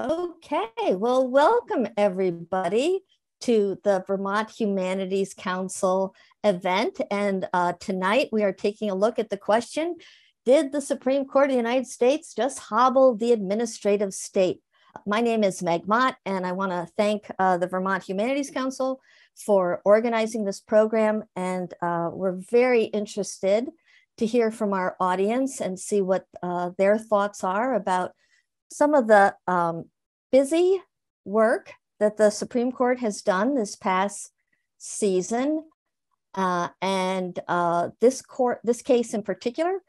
Okay, well, welcome everybody to the Vermont Humanities Council event. And uh, tonight we are taking a look at the question Did the Supreme Court of the United States just hobble the administrative state? My name is Meg Mott, and I want to thank uh, the Vermont Humanities Council for organizing this program. And uh, we're very interested to hear from our audience and see what uh, their thoughts are about some of the um, busy work that the Supreme Court has done this past season. Uh, and uh, this court, this case in particular,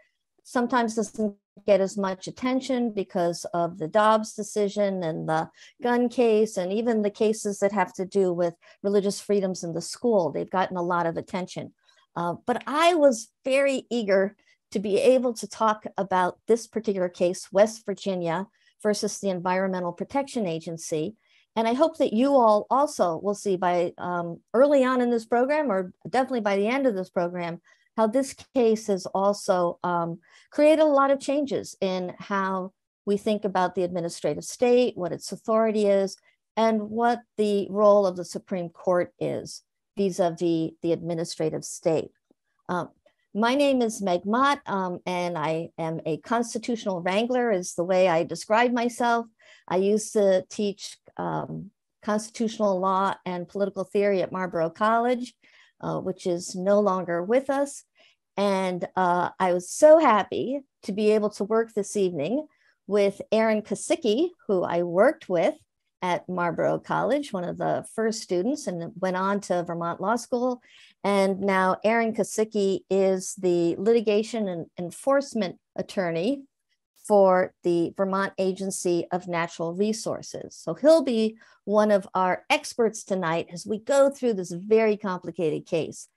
sometimes doesn't get as much attention because of the Dobbs decision and the gun case, and even the cases that have to do with religious freedoms in the school. They've gotten a lot of attention. Uh, but I was very eager to be able to talk about this particular case, West Virginia, versus the Environmental Protection Agency. And I hope that you all also will see by um, early on in this program, or definitely by the end of this program, how this case has also um, created a lot of changes in how we think about the administrative state, what its authority is, and what the role of the Supreme Court is vis-a-vis the administrative state. Um, my name is Meg Mott, um, and I am a constitutional wrangler, is the way I describe myself. I used to teach um, constitutional law and political theory at Marlboro College, uh, which is no longer with us. And uh, I was so happy to be able to work this evening with Aaron Kisicki, who I worked with at Marlboro College, one of the first students, and went on to Vermont Law School. And now Aaron Kisicki is the litigation and enforcement attorney for the Vermont Agency of Natural Resources. So he'll be one of our experts tonight as we go through this very complicated case.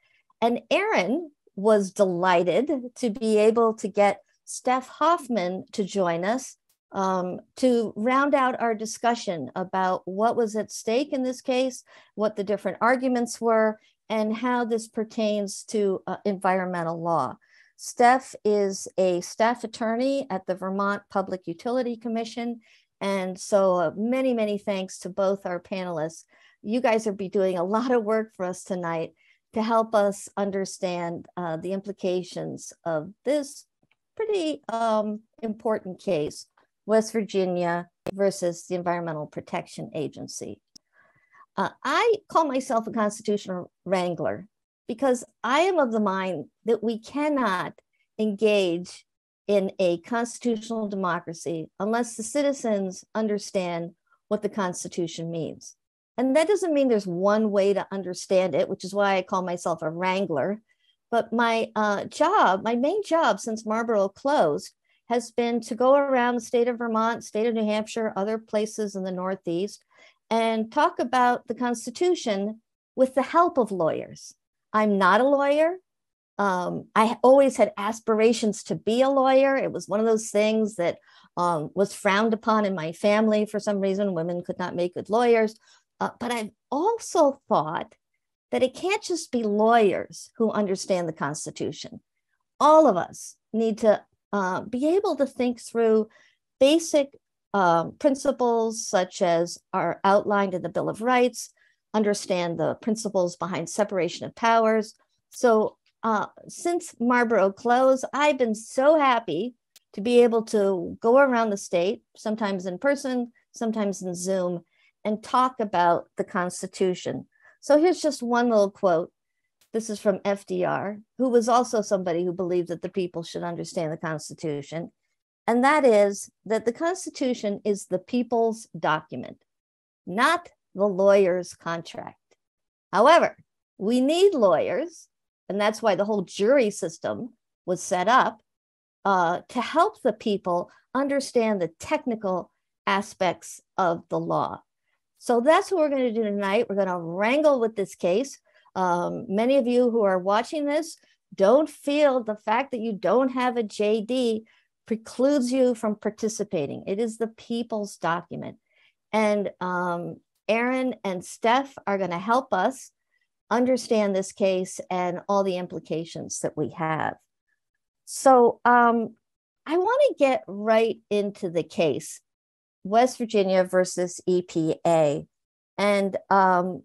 And Aaron was delighted to be able to get Steph Hoffman to join us um, to round out our discussion about what was at stake in this case, what the different arguments were, and how this pertains to uh, environmental law. Steph is a staff attorney at the Vermont Public Utility Commission. And so uh, many, many thanks to both our panelists. You guys are be doing a lot of work for us tonight to help us understand uh, the implications of this pretty um, important case West Virginia versus the Environmental Protection Agency. Uh, I call myself a constitutional wrangler because I am of the mind that we cannot engage in a constitutional democracy unless the citizens understand what the Constitution means. And that doesn't mean there's one way to understand it, which is why I call myself a wrangler. But my uh, job, my main job since Marlboro closed, has been to go around the state of Vermont, state of New Hampshire, other places in the Northeast, and talk about the Constitution with the help of lawyers. I'm not a lawyer. Um, I always had aspirations to be a lawyer. It was one of those things that um, was frowned upon in my family for some reason. Women could not make good lawyers. Uh, but I've also thought that it can't just be lawyers who understand the Constitution. All of us need to uh, be able to think through basic um, principles such as are outlined in the Bill of Rights, understand the principles behind separation of powers. So uh, since Marlboro closed, I've been so happy to be able to go around the state, sometimes in person, sometimes in Zoom, and talk about the Constitution. So here's just one little quote this is from FDR, who was also somebody who believed that the people should understand the Constitution. And that is that the Constitution is the people's document, not the lawyer's contract. However, we need lawyers, and that's why the whole jury system was set up uh, to help the people understand the technical aspects of the law. So that's what we're going to do tonight. We're going to wrangle with this case. Um, many of you who are watching this don't feel the fact that you don't have a JD precludes you from participating. It is the people's document. And um, Aaron and Steph are going to help us understand this case and all the implications that we have. So um, I want to get right into the case. West Virginia versus EPA. And um,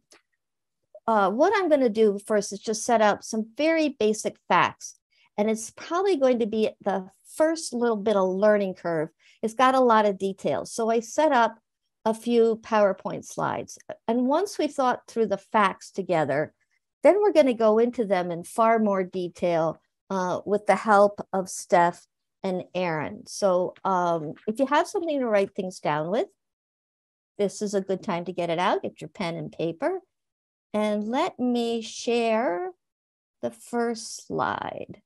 uh, what I'm going to do first is just set up some very basic facts. And it's probably going to be the first little bit of learning curve. It's got a lot of details. So I set up a few PowerPoint slides. And once we thought through the facts together, then we're going to go into them in far more detail uh, with the help of Steph and Aaron. So um, if you have something to write things down with, this is a good time to get it out. Get your pen and paper. And let me share the first slide.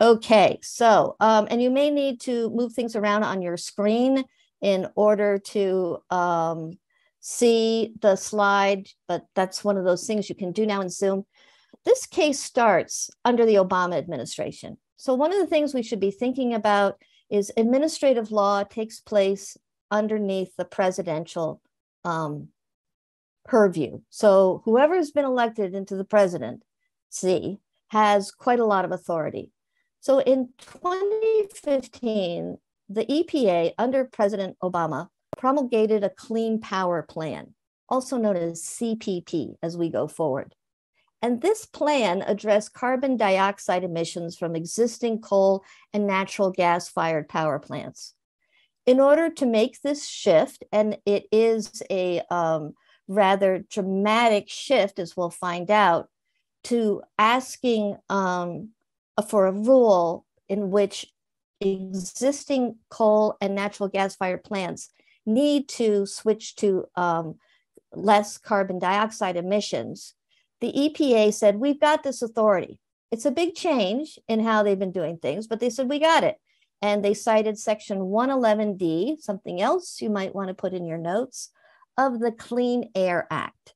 Okay, so, um, and you may need to move things around on your screen in order to um, see the slide, but that's one of those things you can do now in Zoom. This case starts under the Obama administration. So one of the things we should be thinking about is administrative law takes place underneath the presidential um, purview. So whoever's been elected into the presidency has quite a lot of authority. So in 2015, the EPA under President Obama promulgated a clean power plan, also known as CPP, as we go forward. And this plan addressed carbon dioxide emissions from existing coal and natural gas fired power plants. In order to make this shift, and it is a um, rather dramatic shift, as we'll find out, to asking um, for a rule in which existing coal and natural gas fired plants need to switch to um, less carbon dioxide emissions, the EPA said, We've got this authority. It's a big change in how they've been doing things, but they said, We got it. And they cited section 111D, something else you might want to put in your notes, of the Clean Air Act,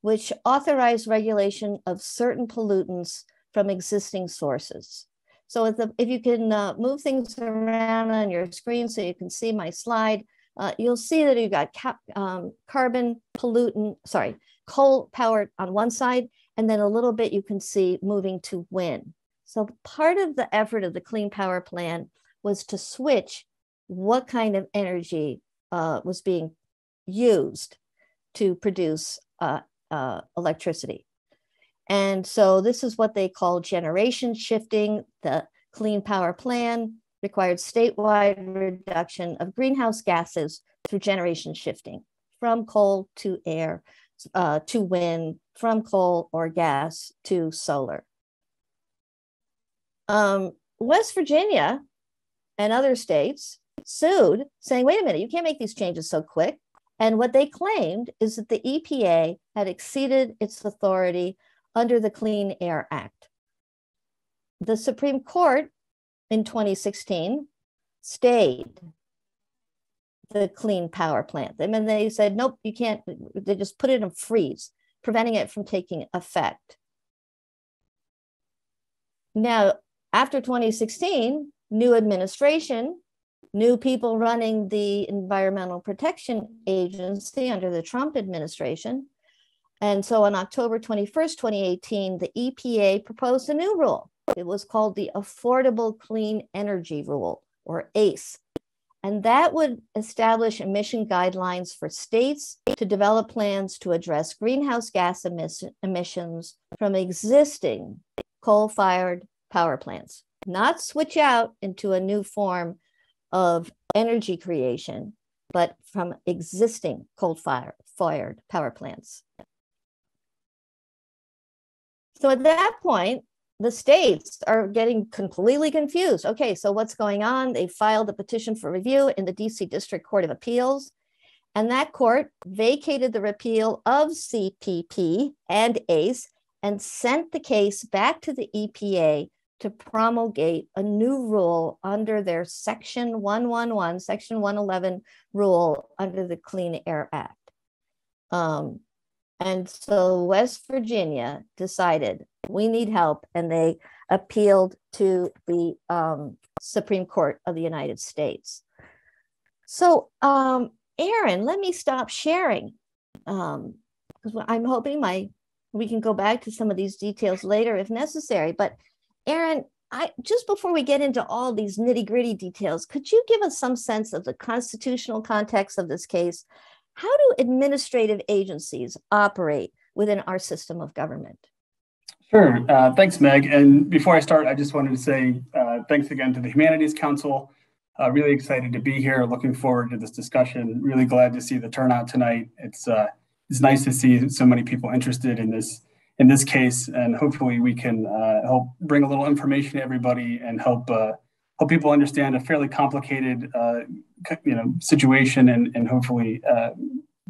which authorized regulation of certain pollutants from existing sources. So if, the, if you can uh, move things around on your screen so you can see my slide, uh, you'll see that you've got cap, um, carbon pollutant, sorry, coal powered on one side, and then a little bit you can see moving to wind. So part of the effort of the Clean Power Plan was to switch what kind of energy uh, was being used to produce uh, uh, electricity. And so this is what they call generation shifting. The Clean Power Plan required statewide reduction of greenhouse gases through generation shifting from coal to air, uh, to wind, from coal or gas to solar. Um, West Virginia and other states sued, saying, wait a minute, you can't make these changes so quick. And what they claimed is that the EPA had exceeded its authority under the Clean Air Act. The Supreme Court in 2016 stayed the Clean Power Plant. I mean, they said, nope, you can't, they just put it in freeze, preventing it from taking effect. Now, after 2016, new administration new people running the Environmental Protection Agency under the Trump administration. And so on October 21st, 2018, the EPA proposed a new rule. It was called the Affordable Clean Energy Rule, or ACE. And that would establish emission guidelines for states to develop plans to address greenhouse gas emiss- emissions from existing coal fired power plants, not switch out into a new form of energy creation, but from existing coal fired power plants. So at that point, the states are getting completely confused. Okay, so what's going on? They filed a petition for review in the DC District Court of Appeals, and that court vacated the repeal of CPP and ACE and sent the case back to the EPA to promulgate a new rule under their Section 111, Section 111 rule under the Clean Air Act. Um, and so West Virginia decided we need help, and they appealed to the um, Supreme Court of the United States. So, um, Aaron, let me stop sharing because um, I'm hoping my we can go back to some of these details later if necessary. But Aaron, I just before we get into all these nitty gritty details, could you give us some sense of the constitutional context of this case? How do administrative agencies operate within our system of government? Sure. Uh, thanks, Meg. And before I start, I just wanted to say uh, thanks again to the Humanities Council. Uh, really excited to be here. Looking forward to this discussion. Really glad to see the turnout tonight. It's uh, it's nice to see so many people interested in this in this case, and hopefully we can uh, help bring a little information to everybody and help help people understand a fairly complicated uh, you know situation and and hopefully uh,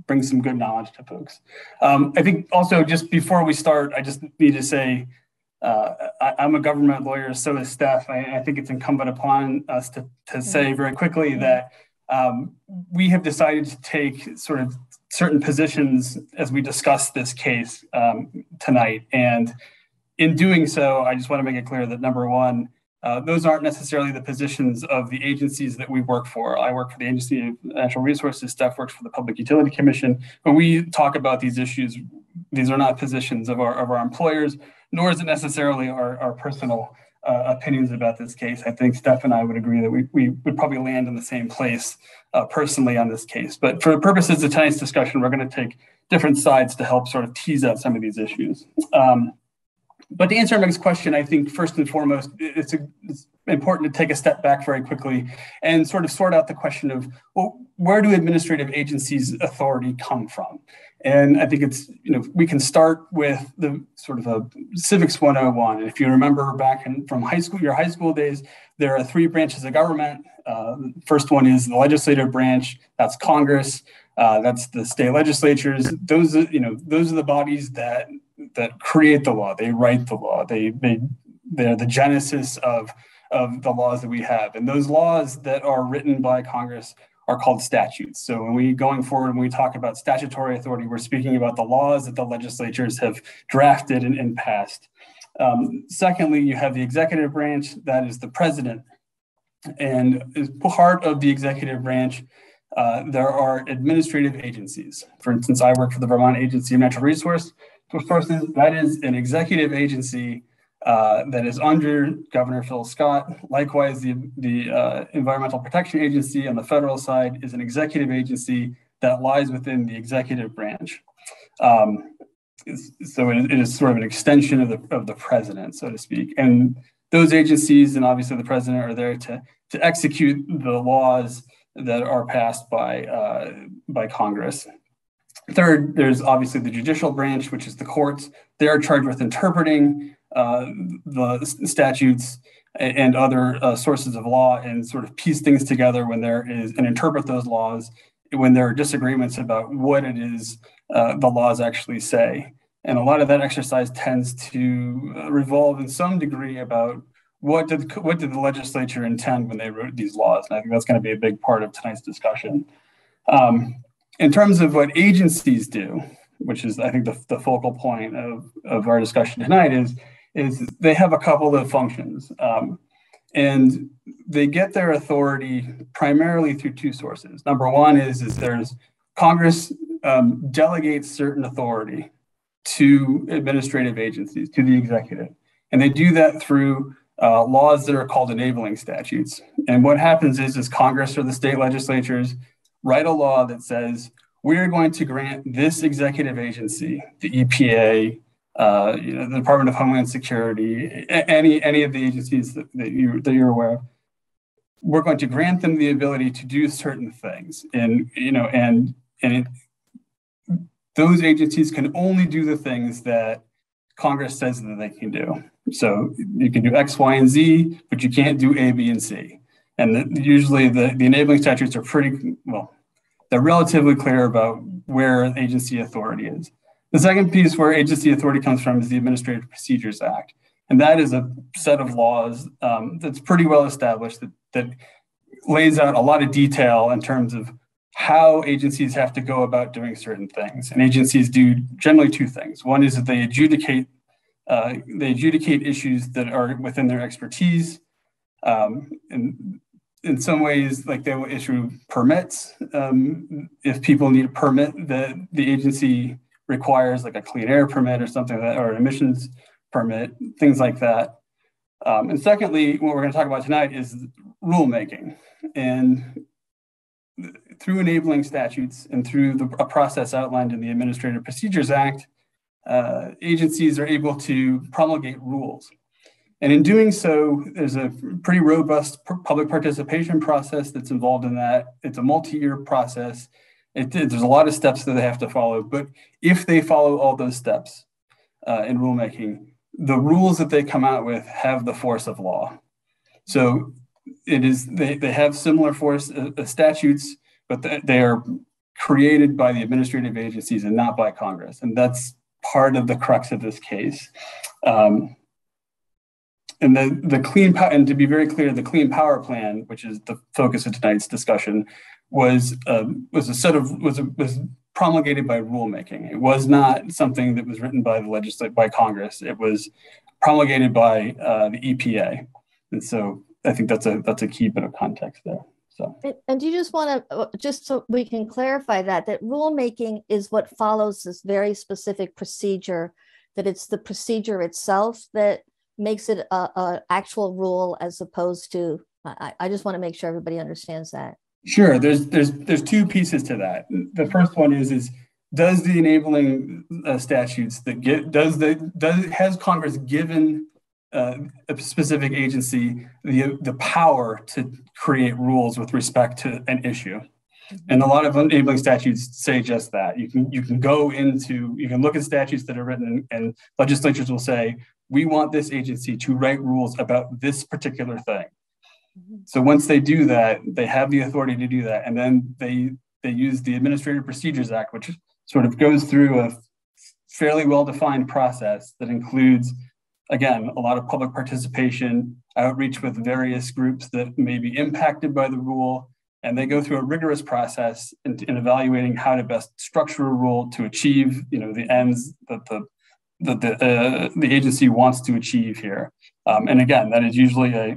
bring some good knowledge to folks. Um, I think also just before we start, I just need to say. Uh, I, am a government lawyer, so is Steph. I, I, think it's incumbent upon us to, to say very quickly that um, we have decided to take sort of certain positions as we discuss this case um, tonight. And in doing so, I just want to make it clear that number one, uh, those aren't necessarily the positions of the agencies that we work for. I work for the Agency of Natural Resources, Steph works for the Public Utility Commission. When we talk about these issues, these are not positions of our, of our employers, nor is it necessarily our, our personal uh, opinions about this case. I think Steph and I would agree that we, we would probably land in the same place uh, personally on this case. But for purposes of tonight's discussion, we're going to take different sides to help sort of tease out some of these issues. Um, but to answer Meg's question, I think first and foremost, it's, a, it's, important to take a step back very quickly and sort of sort out the question of well, where do administrative agencies' authority come from? And I think it's, you know, we can start with the sort of a civics 101. And if you remember back in, from high school, your high school days, there are three branches of government. Uh, first one is the legislative branch, that's Congress, uh, that's the state legislatures. Those, you know, those are the bodies that that create the law. They write the law. They they they're the genesis of of the laws that we have. And those laws that are written by Congress are called statutes. So when we going forward, when we talk about statutory authority, we're speaking about the laws that the legislatures have drafted and, and passed. Um, secondly, you have the executive branch, that is the president. And as part of the executive branch, uh, there are administrative agencies. For instance, I work for the Vermont Agency of Natural Resource Resources. That is an executive agency uh, that is under Governor Phil Scott. Likewise, the, the uh, Environmental Protection Agency on the federal side is an executive agency that lies within the executive branch. Um, so it, it is sort of an extension of the, of the president, so to speak. And those agencies and obviously the president are there to, to execute the laws that are passed by, uh, by Congress. Third, there's obviously the judicial branch, which is the courts. They are charged with interpreting uh, the statutes and other uh, sources of law and sort of piece things together when there is and interpret those laws when there are disagreements about what it is uh, the laws actually say. And a lot of that exercise tends to uh, revolve in some degree about what did what did the legislature intend when they wrote these laws. And I think that's going to be a big part of tonight's discussion. Um, in terms of what agencies do, which is I think the, the focal point of, of our discussion tonight, is is they have a couple of functions. Um, and they get their authority primarily through two sources. Number one is, is there's Congress um, delegates certain authority to administrative agencies, to the executive. And they do that through uh, laws that are called enabling statutes. And what happens is, is Congress or the state legislatures write a law that says, we're going to grant this executive agency, the EPA, uh, you know, the Department of Homeland Security, any any of the agencies that, that you that you're aware of, we're going to grant them the ability to do certain things, and you know, and and it, those agencies can only do the things that Congress says that they can do. So you can do X, Y, and Z, but you can't do A, B, and C. And the, usually the, the enabling statutes are pretty well, they're relatively clear about where agency authority is. The second piece where agency authority comes from is the Administrative Procedures Act. And that is a set of laws um, that's pretty well established that, that lays out a lot of detail in terms of how agencies have to go about doing certain things. And agencies do generally two things. One is that they adjudicate uh, they adjudicate issues that are within their expertise. Um, and in some ways, like they will issue permits. Um, if people need a permit, that the agency requires like a clean air permit or something like that, or an emissions permit, things like that. Um, and secondly, what we're going to talk about tonight is rulemaking. And through enabling statutes and through the, a process outlined in the Administrative Procedures Act, uh, agencies are able to promulgate rules. And in doing so, there's a pretty robust public participation process that's involved in that. It's a multi-year process. It, there's a lot of steps that they have to follow, but if they follow all those steps uh, in rulemaking, the rules that they come out with have the force of law. So it is they, they have similar force uh, uh statutes, but they are created by the administrative agencies and not by Congress, and that's part of the crux of this case. Um, and the, the clean power, and to be very clear, the Clean Power Plan, which is the focus of tonight's discussion, was uh, was a set of was a, was promulgated by rulemaking. It was not something that was written by the legislature by Congress. It was promulgated by uh, the EPA, and so I think that's a that's a key bit of context there. So, and, and do you just want to uh, just so we can clarify that that rulemaking is what follows this very specific procedure. That it's the procedure itself that makes it a, a actual rule as opposed to. I, I just want to make sure everybody understands that. Sure. There's there's there's two pieces to that. The first one is is does the enabling uh, statutes that get does the does has Congress given uh, a specific agency the the power to create rules with respect to an issue? And a lot of enabling statutes say just that. You can you can go into you can look at statutes that are written and legislatures will say we want this agency to write rules about this particular thing. Mm-hmm. So once they do that, they have the authority to do that, and then they they use the Administrative Procedures Act, which sort of goes through a fairly well-defined process that includes, again, a lot of public participation, outreach with various groups that may be impacted by the rule, and they go through a rigorous process in, in evaluating how to best structure a rule to achieve, you know, the ends that the that the, uh, the agency wants to achieve here. Um, and again, that is usually a,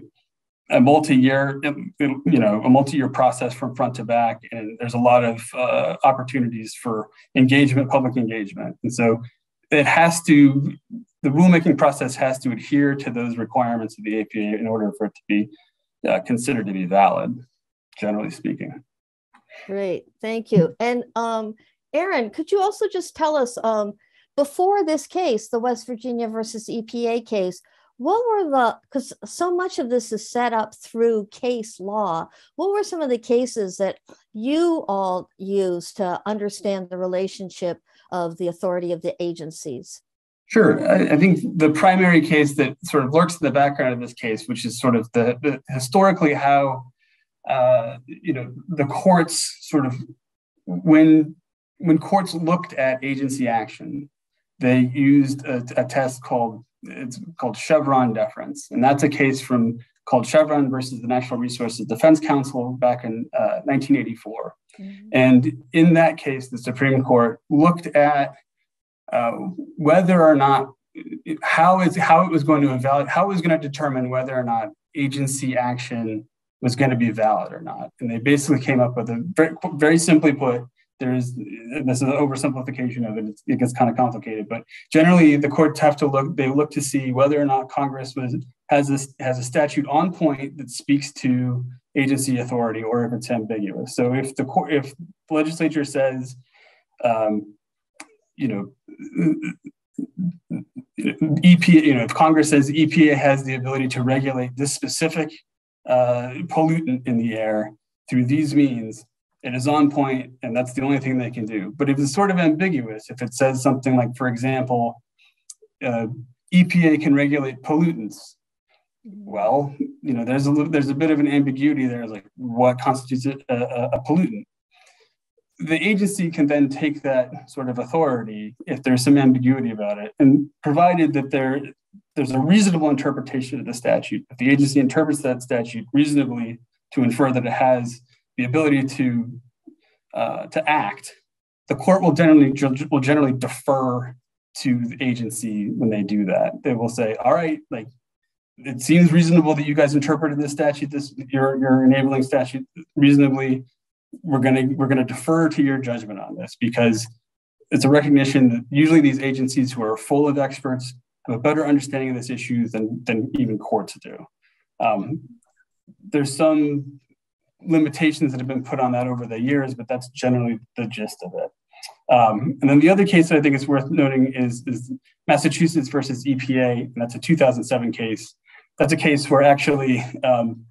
a multi-year, you know, a multi-year process from front to back, and there's a lot of uh, opportunities for engagement, public engagement, and so it has to. The rulemaking process has to adhere to those requirements of the APA in order for it to be uh, considered to be valid, generally speaking. Great, thank you. And um, Aaron, could you also just tell us? Um, before this case, the West Virginia versus EPA case, what were the because so much of this is set up through case law. What were some of the cases that you all used to understand the relationship of the authority of the agencies? Sure. I, I think the primary case that sort of lurks in the background of this case which is sort of the, the historically how uh, you know the courts sort of when when courts looked at agency action they used a, a, test called it's called Chevron deference, and that's a case from called Chevron versus the National Resources Defense Council back in uh, 1984. Mm-hmm. And in that case, the Supreme Court looked at uh, whether or not how is how it was going to evaluate how it was going to determine whether or not agency action was going to be valid or not. And they basically came up with a very, very simply put, there's this is an oversimplification of it. it gets kind of complicated, but generally the courts have to look. They look to see whether or not Congress was has this has a statute on point that speaks to agency authority, or if it's ambiguous. So if the court, if the legislature says, um, you know. EPA, you know, if Congress says EPA has the ability to regulate this specific uh, pollutant in the air through these means, it is on point and that's the only thing they can do. But if it's sort of ambiguous, if it says something like, for example, uh, EPA can regulate pollutants, well, you know, there's a little, there's a bit of an ambiguity there, like what constitutes a, a, a pollutant. The agency can then take that sort of authority if there's some ambiguity about it, and provided that there there's a reasonable interpretation of the statute, if the agency interprets that statute reasonably to infer that it has the ability to uh, to act, the court will generally will generally defer to the agency when they do that. They will say, "All right, like it seems reasonable that you guys interpreted this statute, this your your enabling statute reasonably. We're gonna we're gonna defer to your judgment on this because it's a recognition that usually these agencies who are full of experts have a better understanding of this issue than, than even courts do. Um, there's some limitations that have been put on that over the years, but that's generally the gist of it. Um, and then the other case that I think is worth noting is, is Massachusetts versus EPA, and that's a 2007 case. That's a case where actually um,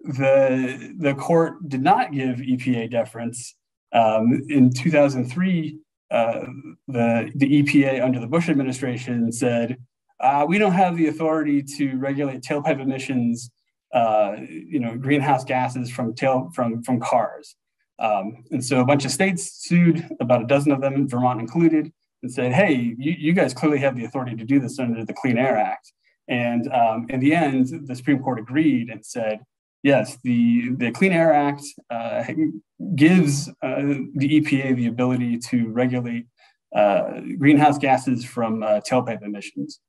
the, the court did not give EPA deference. Um, in 2003, uh, the, the EPA under the Bush administration said, uh, we don't have the authority to regulate tailpipe emissions, uh, you know, greenhouse gases from tail from from cars. Um, and so a bunch of states sued, about a dozen of them, Vermont included, and said, hey, you, you guys clearly have the authority to do this under the Clean Air Act. And um, in the end, the Supreme Court agreed and said, yes, the, the Clean Air Act uh, gives uh, the EPA the ability to regulate uh, greenhouse gases from uh, tailpipe emissions.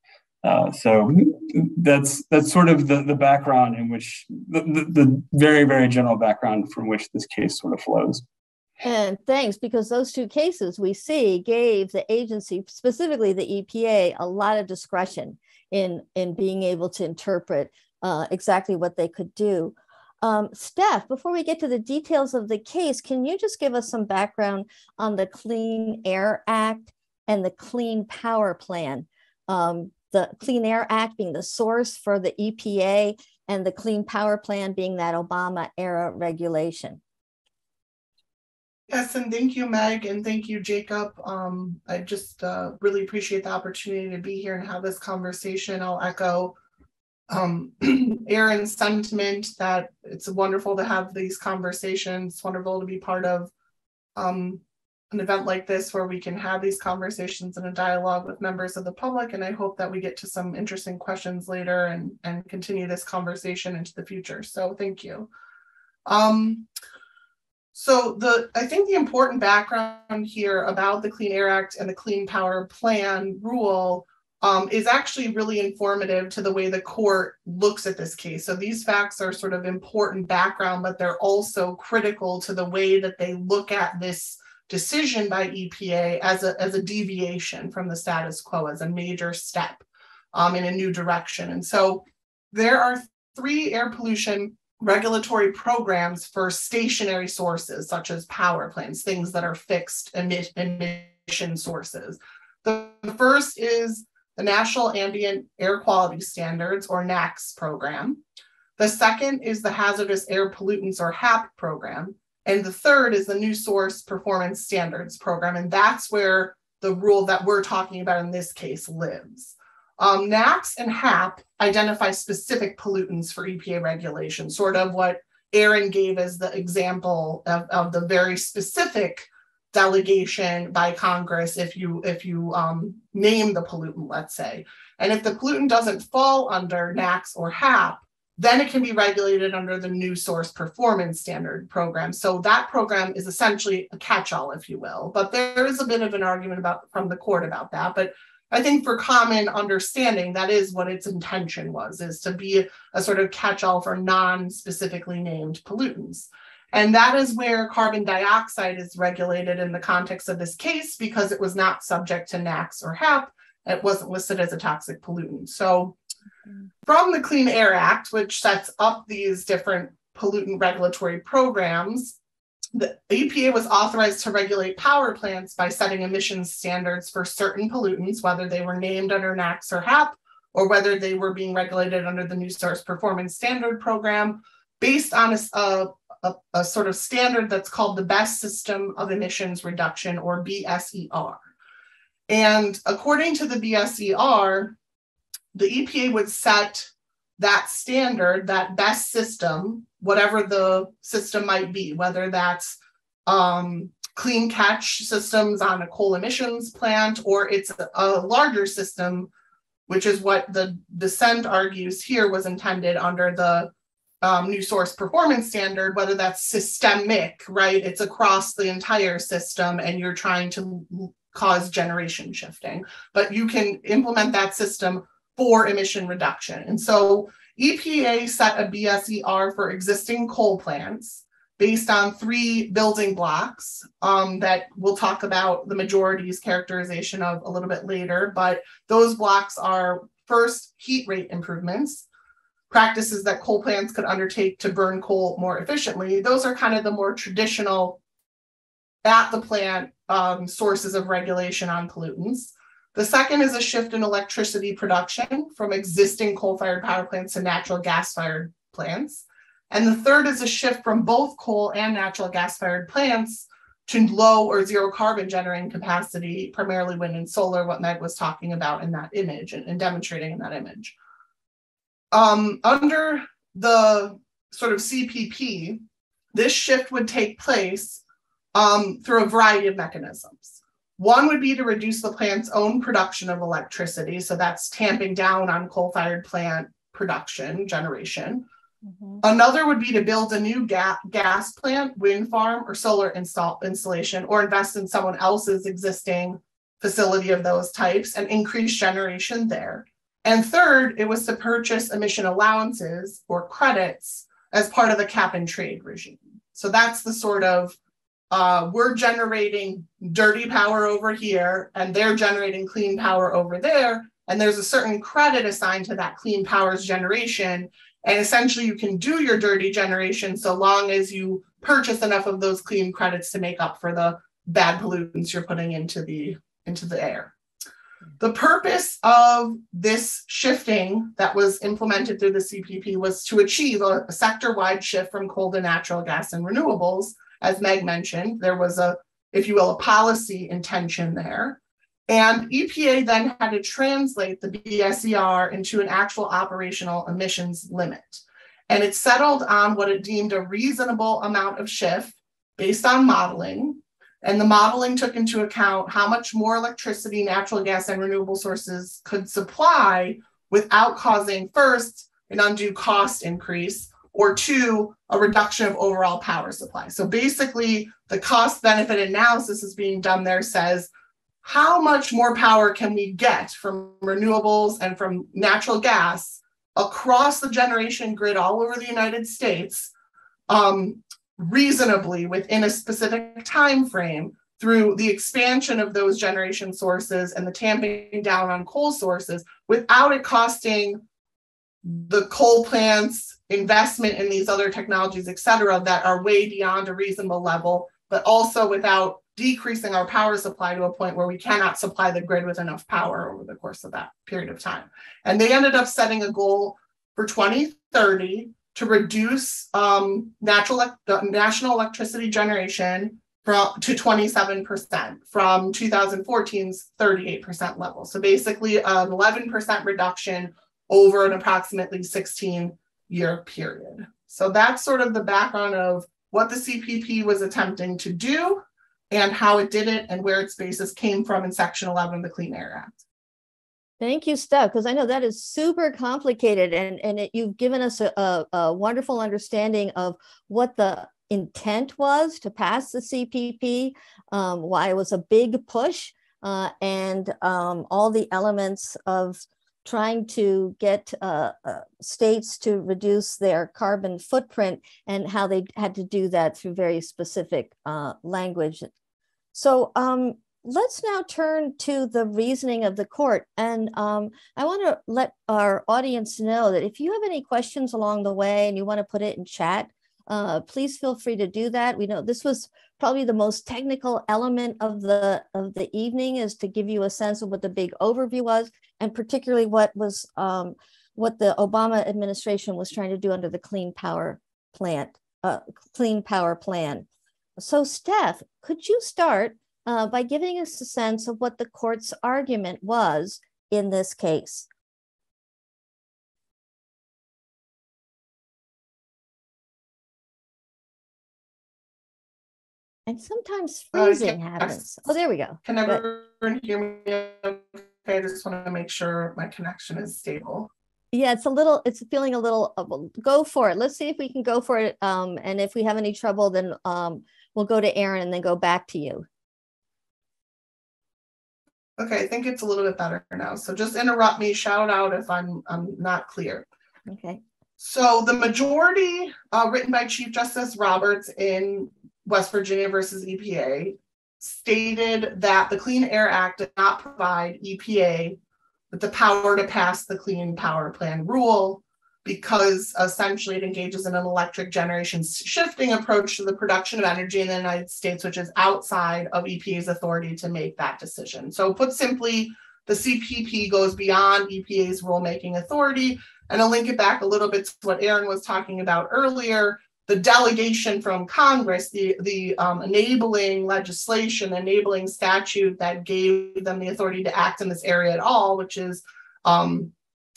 Uh, so that's that's sort of the, the background in which the, the, the, very very general background from which this case sort of flows. And thanks, because those two cases we see gave the agency, specifically the EPA, a lot of discretion in in being able to interpret uh, exactly what they could do. Um, Steph, before we get to the details of the case, can you just give us some background on the Clean Air Act and the Clean Power Plan? Um, the Clean Air Act being the source for the EPA and the Clean Power Plan being that Obama era regulation. Yes, and thank you, Meg, and thank you, Jacob. Um, I just uh, really appreciate the opportunity to be here and have this conversation. I'll echo um, Aaron's sentiment that it's wonderful to have these conversations. Wonderful to be part of um, an event like this where we can have these conversations and a dialogue with members of the public. And I hope that we get to some interesting questions later and, and continue this conversation into the future. So thank you. Um, so the I think the important background here about the Clean Air Act and the Clean Power Plan rule um, is actually really informative to the way the court looks at this case. So these facts are sort of important background, but they're also critical to the way that they look at this decision by EPA as a, as a deviation from the status quo, as a major step um, in a new direction. And so there are three air pollution regulatory programs for stationary sources, such as power plants, things that are fixed emit, emission sources. The, first is the National Ambient Air Quality Standards, or NAAQS program. The second is the Hazardous Air Pollutants, or HAP program. And the third is the new source performance standards program. And that's where the rule that we're talking about in this case lives. Um, NAAQS and HAP identify specific pollutants for EPA regulation, sort of what Aaron gave as the example of, of the very specific delegation by Congress if you if you um, name the pollutant, let's say. And if the pollutant doesn't fall under NAAQS or HAP, then it can be regulated under the new source performance standard program. So that program is essentially a catch-all, if you will. But there is a bit of an argument about from the court about that. But I think for common understanding, that is what its intention was, is to be a sort of catch-all for non-specifically named pollutants. And that is where carbon dioxide is regulated in the context of this case because it was not subject to NAAQS or HAP. It wasn't listed as a toxic pollutant. So from the Clean Air Act, which sets up these different pollutant regulatory programs, the EPA was authorized to regulate power plants by setting emissions standards for certain pollutants, whether they were named under NAAQS or HAP, or whether they were being regulated under the New Source Performance Standard Program, based on a, a, a sort of standard that's called the Best System of Emissions Reduction, or BSER. And according to the BSER, the EPA would set that standard, that best system, whatever the system might be, whether that's um, clean catch systems on a coal emissions plant or it's a larger system, which is what the dissent argues here was intended under the um, new source performance standard, whether that's systemic, right? It's across the entire system and you're trying to cause generation shifting, but you can implement that system for emission reduction. And so EPA set a BSER for existing coal plants based on three building blocks um, that we'll talk about the majority's characterization of a little bit later. But those blocks are first heat rate improvements, practices that coal plants could undertake to burn coal more efficiently. Those are kind of the more traditional at the plant um, sources of regulation on pollutants. The second is a shift in electricity production from existing coal fired power plants to natural gas fired plants. And the third is a shift from both coal and natural gas fired plants to low or zero carbon generating capacity, primarily wind and solar, what Meg was talking about in that image and, and demonstrating in that image. Um, under the sort of CPP, this shift would take place um, through a variety of mechanisms. One would be to reduce the plant's own production of electricity. So that's tamping down on coal fired plant production generation. Mm-hmm. Another would be to build a new ga- gas plant, wind farm, or solar install- installation, or invest in someone else's existing facility of those types and increase generation there. And third, it was to purchase emission allowances or credits as part of the cap and trade regime. So that's the sort of uh, we're generating dirty power over here and they're generating clean power over there. And there's a certain credit assigned to that clean power's generation. And essentially, you can do your dirty generation so long as you purchase enough of those clean credits to make up for the bad pollutants you're putting into the into the air. The purpose of this shifting that was implemented through the CPP was to achieve a, a sector-wide shift from coal to natural gas and renewables. As Meg mentioned, there was a, if you will, a policy intention there. And EPA then had to translate the BSER into an actual operational emissions limit. And it settled on what it deemed a reasonable amount of shift based on modeling. And the modeling took into account how much more electricity, natural gas, and renewable sources could supply without causing, first, an undue cost increase, or two, a reduction of overall power supply. So basically, the cost benefit analysis is being done there says how much more power can we get from renewables and from natural gas across the generation grid all over the United States um, reasonably within a specific time frame through the expansion of those generation sources and the tamping down on coal sources without it costing the coal plants investment in these other technologies et cetera that are way beyond a reasonable level but also without decreasing our power supply to a point where we cannot supply the grid with enough power over the course of that period of time. And they ended up setting a goal for 2030 to reduce um, natural uh, national electricity generation from to 27% from 2014's 38% level. So basically an 11% reduction over an approximately 16 year period. So that's sort of the background of what the CPP was attempting to do and how it did it and where its basis came from in Section 11 of the Clean Air Act. Thank you, Steph, because I know that is super complicated, and and it, you've given us a, a, a, wonderful understanding of what the intent was to pass the CPP, um, why it was a big push, uh, and um, all the elements of trying to get uh, uh, states to reduce their carbon footprint and how they had to do that through very specific uh, language so um, let's now turn to the reasoning of the court. And um, I want to let our audience know that if you have any questions along the way and you want to put it in chat, uh, please feel free to do that. We know this was probably the most technical element of the of the evening is to give you a sense of what the big overview was, and particularly what was um, what the Obama administration was trying to do under the Clean Power Plant, uh, Clean Power Plan. So, Steph, could you start uh, by giving us a sense of what the court's argument was in this case? And sometimes freezing uh, happens. Oh, there we go. Can everyone hear me? Okay, I just want to make sure my connection is stable. Yeah it's a little it's feeling a little uh, go for it. Let's see if we can go for it um, and if we have any trouble then um, we'll go to aaron and then go back to you. Okay i think it's a little bit better now. So just interrupt me shout out if i'm i'm not clear. Okay. So the majority uh, written by Chief Justice Roberts in West Virginia versus EPA stated that the Clean Air Act did not provide EPA with the power to pass the Clean Power Plan rule because essentially it engages in an electric generation shifting approach to the production of energy in the United States, which is outside of EPA's authority to make that decision. So, put simply, the CPP goes beyond EPA's rulemaking authority. And I'll link it back a little bit to what Aaron was talking about earlier the delegation from Congress, the, the um, enabling legislation, enabling statute that gave them the authority to act in this area at all, which is um,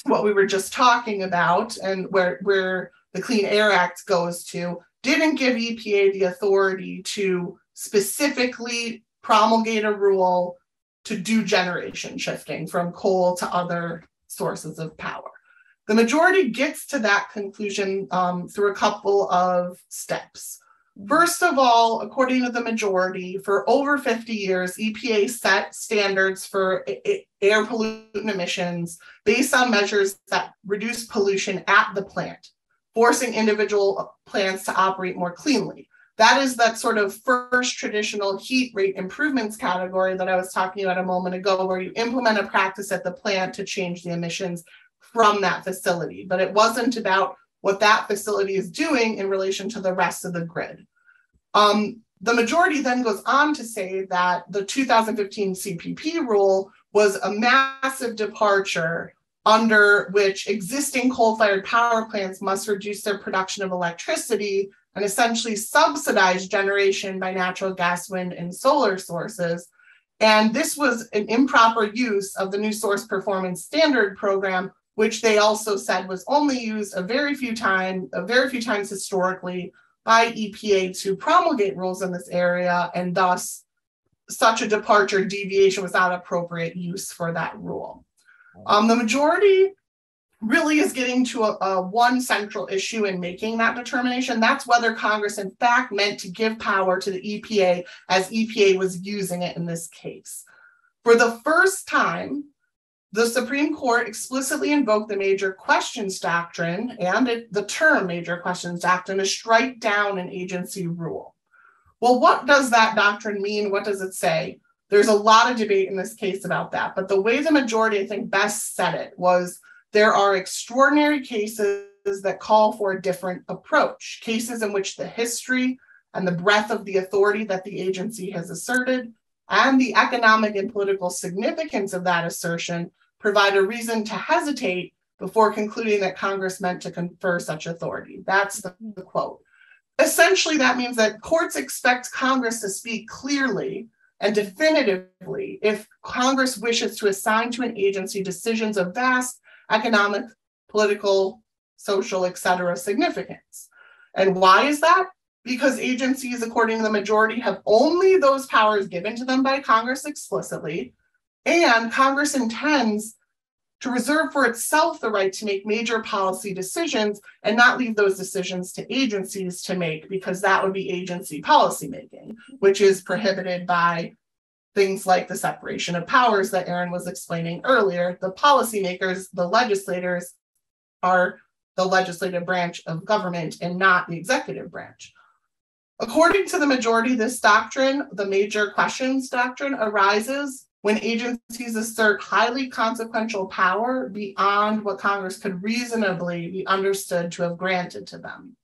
what we were just talking about and where, where the Clean Air Act goes to, didn't give EPA the authority to specifically promulgate a rule to do generation shifting from coal to other sources of power. The majority gets to that conclusion um, through a couple of steps. First of all, according to the majority, for over 50 years, EPA set standards for air pollutant emissions based on measures that reduce pollution at the plant, forcing individual plants to operate more cleanly. That is that sort of first traditional heat rate improvements category that I was talking about a moment ago, where you implement a practice at the plant to change the emissions from that facility, but it wasn't about what that facility is doing in relation to the rest of the grid. Um, the majority then goes on to say that the 2015 CPP rule was a massive departure under which existing coal fired power plants must reduce their production of electricity and essentially subsidize generation by natural gas, wind, and solar sources. And this was an improper use of the new source performance standard program, which they also said was only used a very few times, a very few times historically by EPA to promulgate rules in this area, and thus such a departure deviation was not appropriate use for that rule. Um, the majority really is getting to a, a, one central issue in making that determination. That's whether Congress, in fact, meant to give power to the EPA as EPA was using it in this case. For the first time, the Supreme Court explicitly invoked the major questions doctrine and it, the term major questions doctrine to strike down an agency rule. Well, what does that doctrine mean? What does it say? There's a lot of debate in this case about that, but the way the majority, I think, best said it was there are extraordinary cases that call for a different approach, cases in which the history and the breadth of the authority that the agency has asserted and the economic and political significance of that assertion provide a reason to hesitate before concluding that Congress meant to confer such authority. That's the, the quote. Essentially, that means that courts expect Congress to speak clearly and definitively if Congress wishes to assign to an agency decisions of vast economic, political, social, etc. significance. And why is that? Because agencies, according to the majority, have only those powers given to them by Congress explicitly, and Congress intends to reserve for itself the right to make major policy decisions and not leave those decisions to agencies to make, because that would be agency policymaking, which is prohibited by things like the separation of powers that Aaron was explaining earlier. The policymakers, the legislators, are the legislative branch of government and not the executive branch. According to the majority, this doctrine, the major questions doctrine, arises when agencies assert highly consequential power beyond what Congress could reasonably be understood to have granted to them.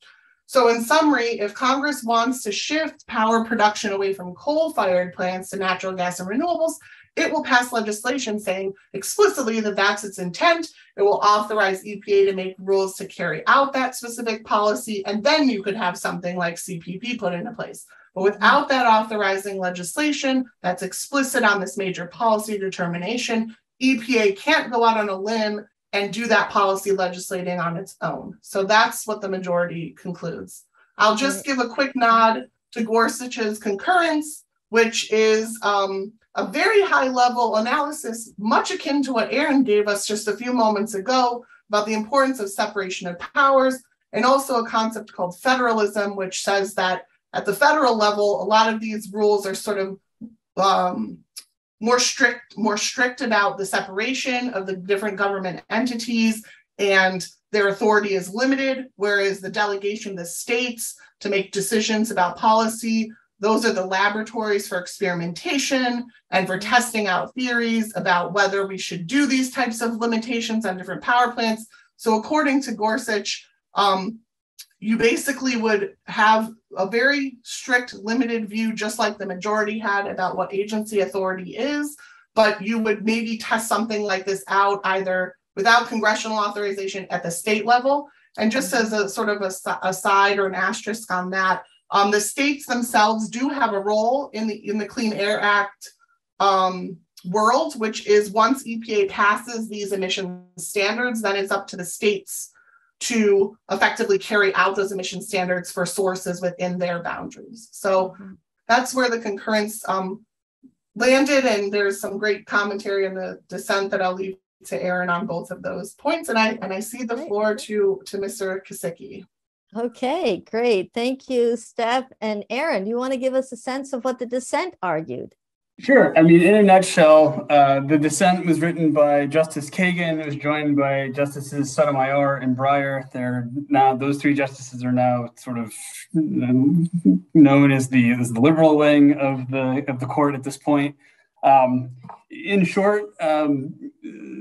So, in summary, if Congress wants to shift power production away from coal fired plants to natural gas and renewables, it will pass legislation saying explicitly that that's its intent. It will authorize EPA to make rules to carry out that specific policy, and then you could have something like CPP put into place. But without that authorizing legislation that's explicit on this major policy determination, EPA can't go out on a limb and do that policy legislating on its own. So that's what the majority concludes. I'll just give a quick nod to Gorsuch's concurrence, which is um, a very high level analysis, much akin to what Aaron gave us just a few moments ago about the importance of separation of powers, and also a concept called federalism, which says that at the federal level, a lot of these rules are sort of um, more strict, more strict about the separation of the different government entities and their authority is limited, whereas the delegation the states to make decisions about policy, those are the laboratories for experimentation and for testing out theories about whether we should do these types of limitations on different power plants. So according to Gorsuch, um, you basically would have a very strict limited view, just like the majority had about what agency authority is, but you would maybe test something like this out either without congressional authorization at the state level. And just as a sort of a, a side or an asterisk on that, um, the states themselves do have a role in the in the Clean Air Act um, world, which is once EPA passes these emission standards, then it's up to the states to effectively carry out those emission standards for sources within their boundaries. So mm-hmm. that's where the concurrence um, landed, and there's some great commentary in the dissent that I'll leave to Aaron on both of those points. And I and I see the floor to to Mr. Kisicki. Okay, great. Thank you, Steph. And Aaron, you want to give us a sense of what the dissent argued? Sure. I mean, in a nutshell, uh, the dissent was written by Justice Kagan. It was joined by Justices Sotomayor and Breyer. They're now those three justices are now sort of um, known as the as the liberal wing of the of the court at this point. Um, in short, um,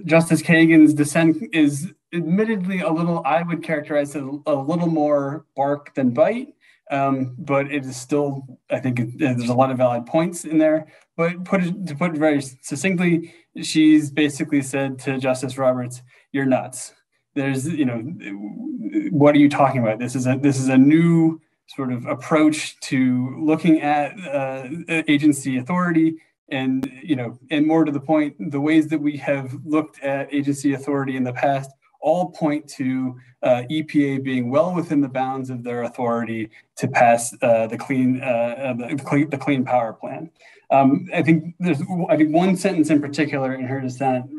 Justice Kagan's dissent is admittedly a little, I would characterize it a little more bark than bite. Um, but it is still, I think it, there's a lot of valid points in there. But put it, to put it very succinctly, she's basically said to Justice Roberts, "You're nuts. There's, you know, what are you talking about? This is a this is a new sort of approach to looking at uh, agency authority and you know and more to the point the ways that we have looked at agency authority in the past all point to uh, EPA being well within the bounds of their authority to pass uh, the clean uh, uh the, clean the clean power plan. Um, I think there's I think one sentence in particular in her dissent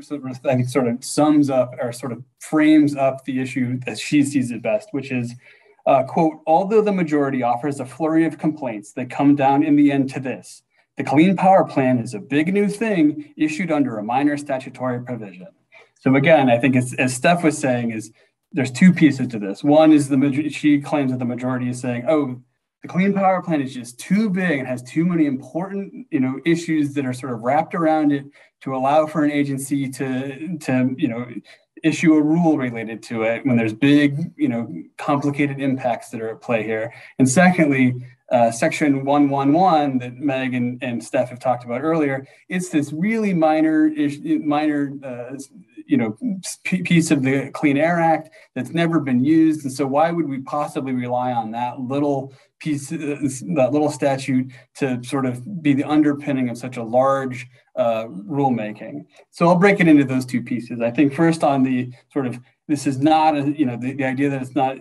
I think sort of sums up or sort of frames up the issue that she sees it best, which is. Uh, quote, although the majority offers a flurry of complaints that come down in the end to this, the Clean Power Plan is a big new thing issued under a minor statutory provision. So again, I think as, as Steph was saying, is there's two pieces to this. One is the she claims that the majority is saying, oh, the Clean Power Plan is just too big and has too many important, you know, issues that are sort of wrapped around it to allow for an agency to, to, you know, issue a rule related to it when there's big, you know, complicated impacts that are at play here. And secondly, uh, section 111 that Meg and, and Steph have talked about earlier, it's this really minor, issue minor, uh, you know, piece of the Clean Air Act that's never been used. And so why would we possibly rely on that little piece, uh, that little statute to sort of be the underpinning of such a large uh, rulemaking? So I'll break it into those two pieces. I think first on the sort of, this is not, a, you know, the, the idea that it's not,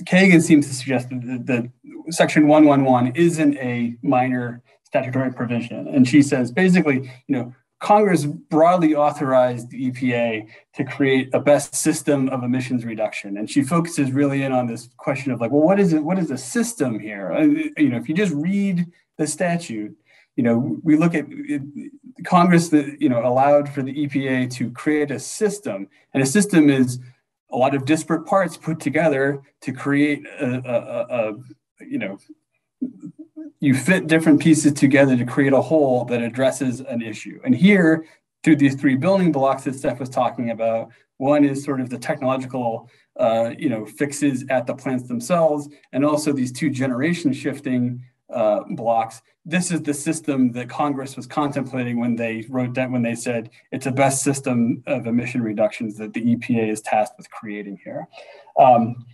Kagan seems to suggest that, that Section 111 isn't a minor statutory provision. And she says basically, you know, Congress broadly authorized the EPA to create a best system of emissions reduction. And she focuses really in on this question of like, well, what is it? What is the system here? Uh, you know, if you just read the statute, you know, we look at it, Congress that, you know, allowed for the EPA to create a system. And a system is a lot of disparate parts put together to create a, a, a you know you fit different pieces together to create a whole that addresses an issue and here through these three building blocks that steph was talking about one is sort of the technological uh, you know fixes at the plants themselves and also these two generation shifting uh, blocks this is the system that Congress was contemplating when they wrote that when they said it's a best system of emission reductions that the EPA is tasked with creating here. Um,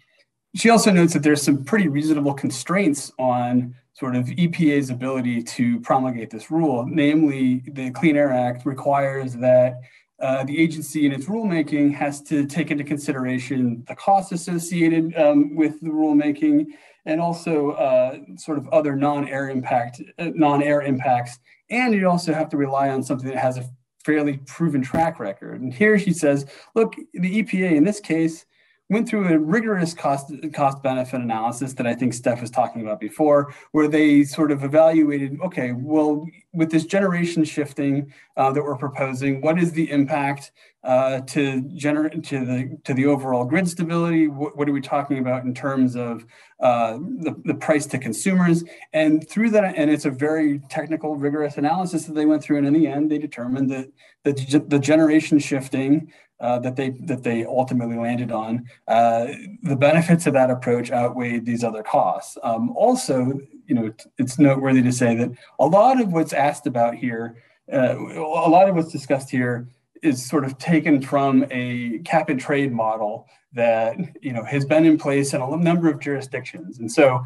she also notes that there's some pretty reasonable constraints on sort of EPA's ability to promulgate this rule. Namely, the Clean Air Act requires that uh, the agency in its rulemaking has to take into consideration the costs associated um, with the rulemaking and also uh, sort of other non-air impact, uh, non-air impacts. And you also have to rely on something that has a fairly proven track record. And here she says, look, the EPA in this case went through a rigorous cost cost benefit analysis that I think Steph was talking about before, where they sort of evaluated, okay, well, with this generation shifting uh, that we're proposing, what is the impact uh, to generate to the to the overall grid stability? What, what are we talking about in terms of uh, the, the price to consumers? And through that, and it's a very technical, rigorous analysis that they went through, and in the end, they determined that the, the generation shifting uh, that they that they ultimately landed on, uh, the benefits of that approach outweighed these other costs. Um, also, you know, it's noteworthy to say that a lot of what's asked about here, uh, a lot of what's discussed here, is sort of taken from a cap and trade model that you know has been in place in a number of jurisdictions, and so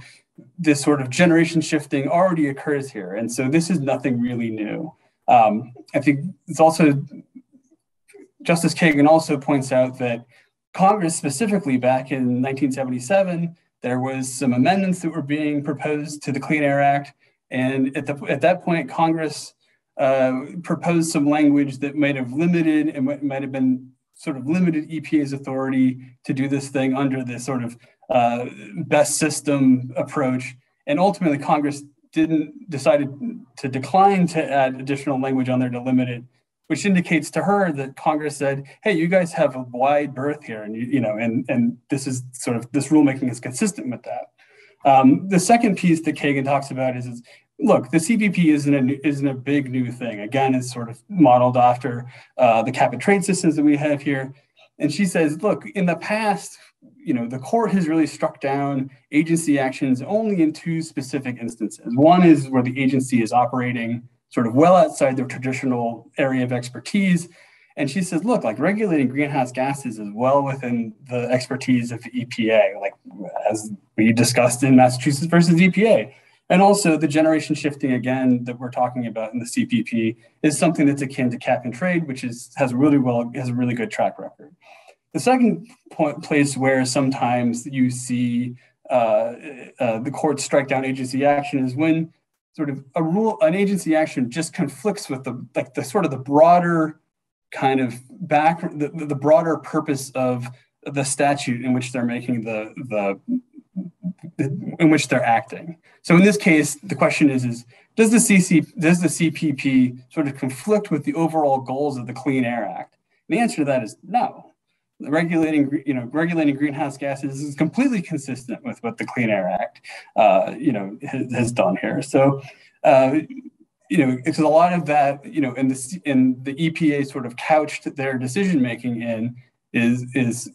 this sort of generation shifting already occurs here, and so this is nothing really new. Um, I think it's also Justice Kagan also points out that Congress, specifically back in 1977, there was some amendments that were being proposed to the Clean Air Act, and at, the, at that point, Congress uh, proposed some language that might have limited and might have been sort of limited EPA's authority to do this thing under this sort of uh, best system approach. And ultimately, Congress didn't decided to decline to add additional language on there to limit it which indicates to her that Congress said, "Hey, you guys have a wide berth here, and you, you know, and and this is sort of this rulemaking is consistent with that." Um, the second piece that Kagan talks about is, is look, the CPP isn't a isn't a big new thing. Again, it's sort of modeled after uh, the cap and trade systems that we have here, and she says, look, in the past. You know, the court has really struck down agency actions only in two specific instances. One is where the agency is operating sort of well outside their traditional area of expertise. And she says, look, like regulating greenhouse gases is well within the expertise of EPA, like as we discussed in Massachusetts versus EPA. And also the generation shifting again that we're talking about in the CPP is something that's akin to cap and trade, which is has a really well has a really good track record. The second point, place where sometimes you see uh, uh, the court strike down agency action is when sort of a rule, an agency action just conflicts with the like the sort of the broader kind of back the, the broader purpose of the statute in which they're making the the in which they're acting. So in this case, the question is, is does the CC does the CPP sort of conflict with the overall goals of the Clean Air Act? And the answer to that is no regulating, you know, regulating greenhouse gases is completely consistent with what the Clean Air Act, uh, you know, has, has, done here. So, uh, you know, it's a lot of that, you know, in the in the EPA sort of couched their decision making in is is,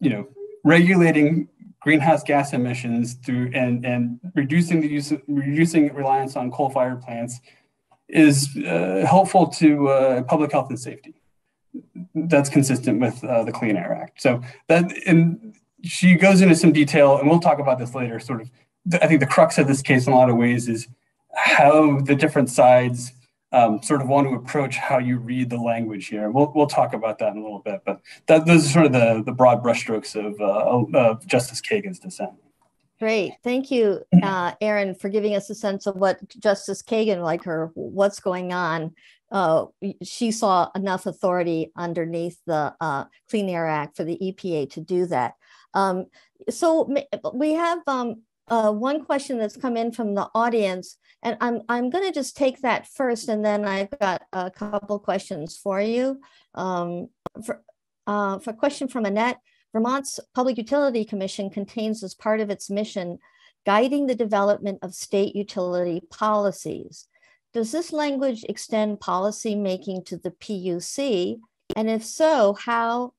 you know, regulating greenhouse gas emissions through and and reducing the use reducing reliance on coal fired plants is uh, helpful to uh, public health and safety that's consistent with uh, the Clean Air Act. So that and she goes into some detail, and we'll talk about this later. Sort of, I think the crux of this case in a lot of ways is how the different sides um, sort of want to approach how you read the language here. We'll we'll talk about that in a little bit, but that, those are sort of the the broad brushstrokes of, uh, of Justice Kagan's dissent. Great. Thank you, uh, Aaron, for giving us a sense of what Justice Kagan, like her, what's going on uh, she saw enough authority underneath the uh, Clean Air Act for the EPA to do that. Um, so we have um, uh, one question that's come in from the audience, and I'm I'm going to just take that first, and then I've got a couple questions for you. Um, for uh, for a question from Annette, Vermont's Public Utility Commission contains as part of its mission guiding the development of state utility policies. Does this language extend policy making to the PUC? And if so, how,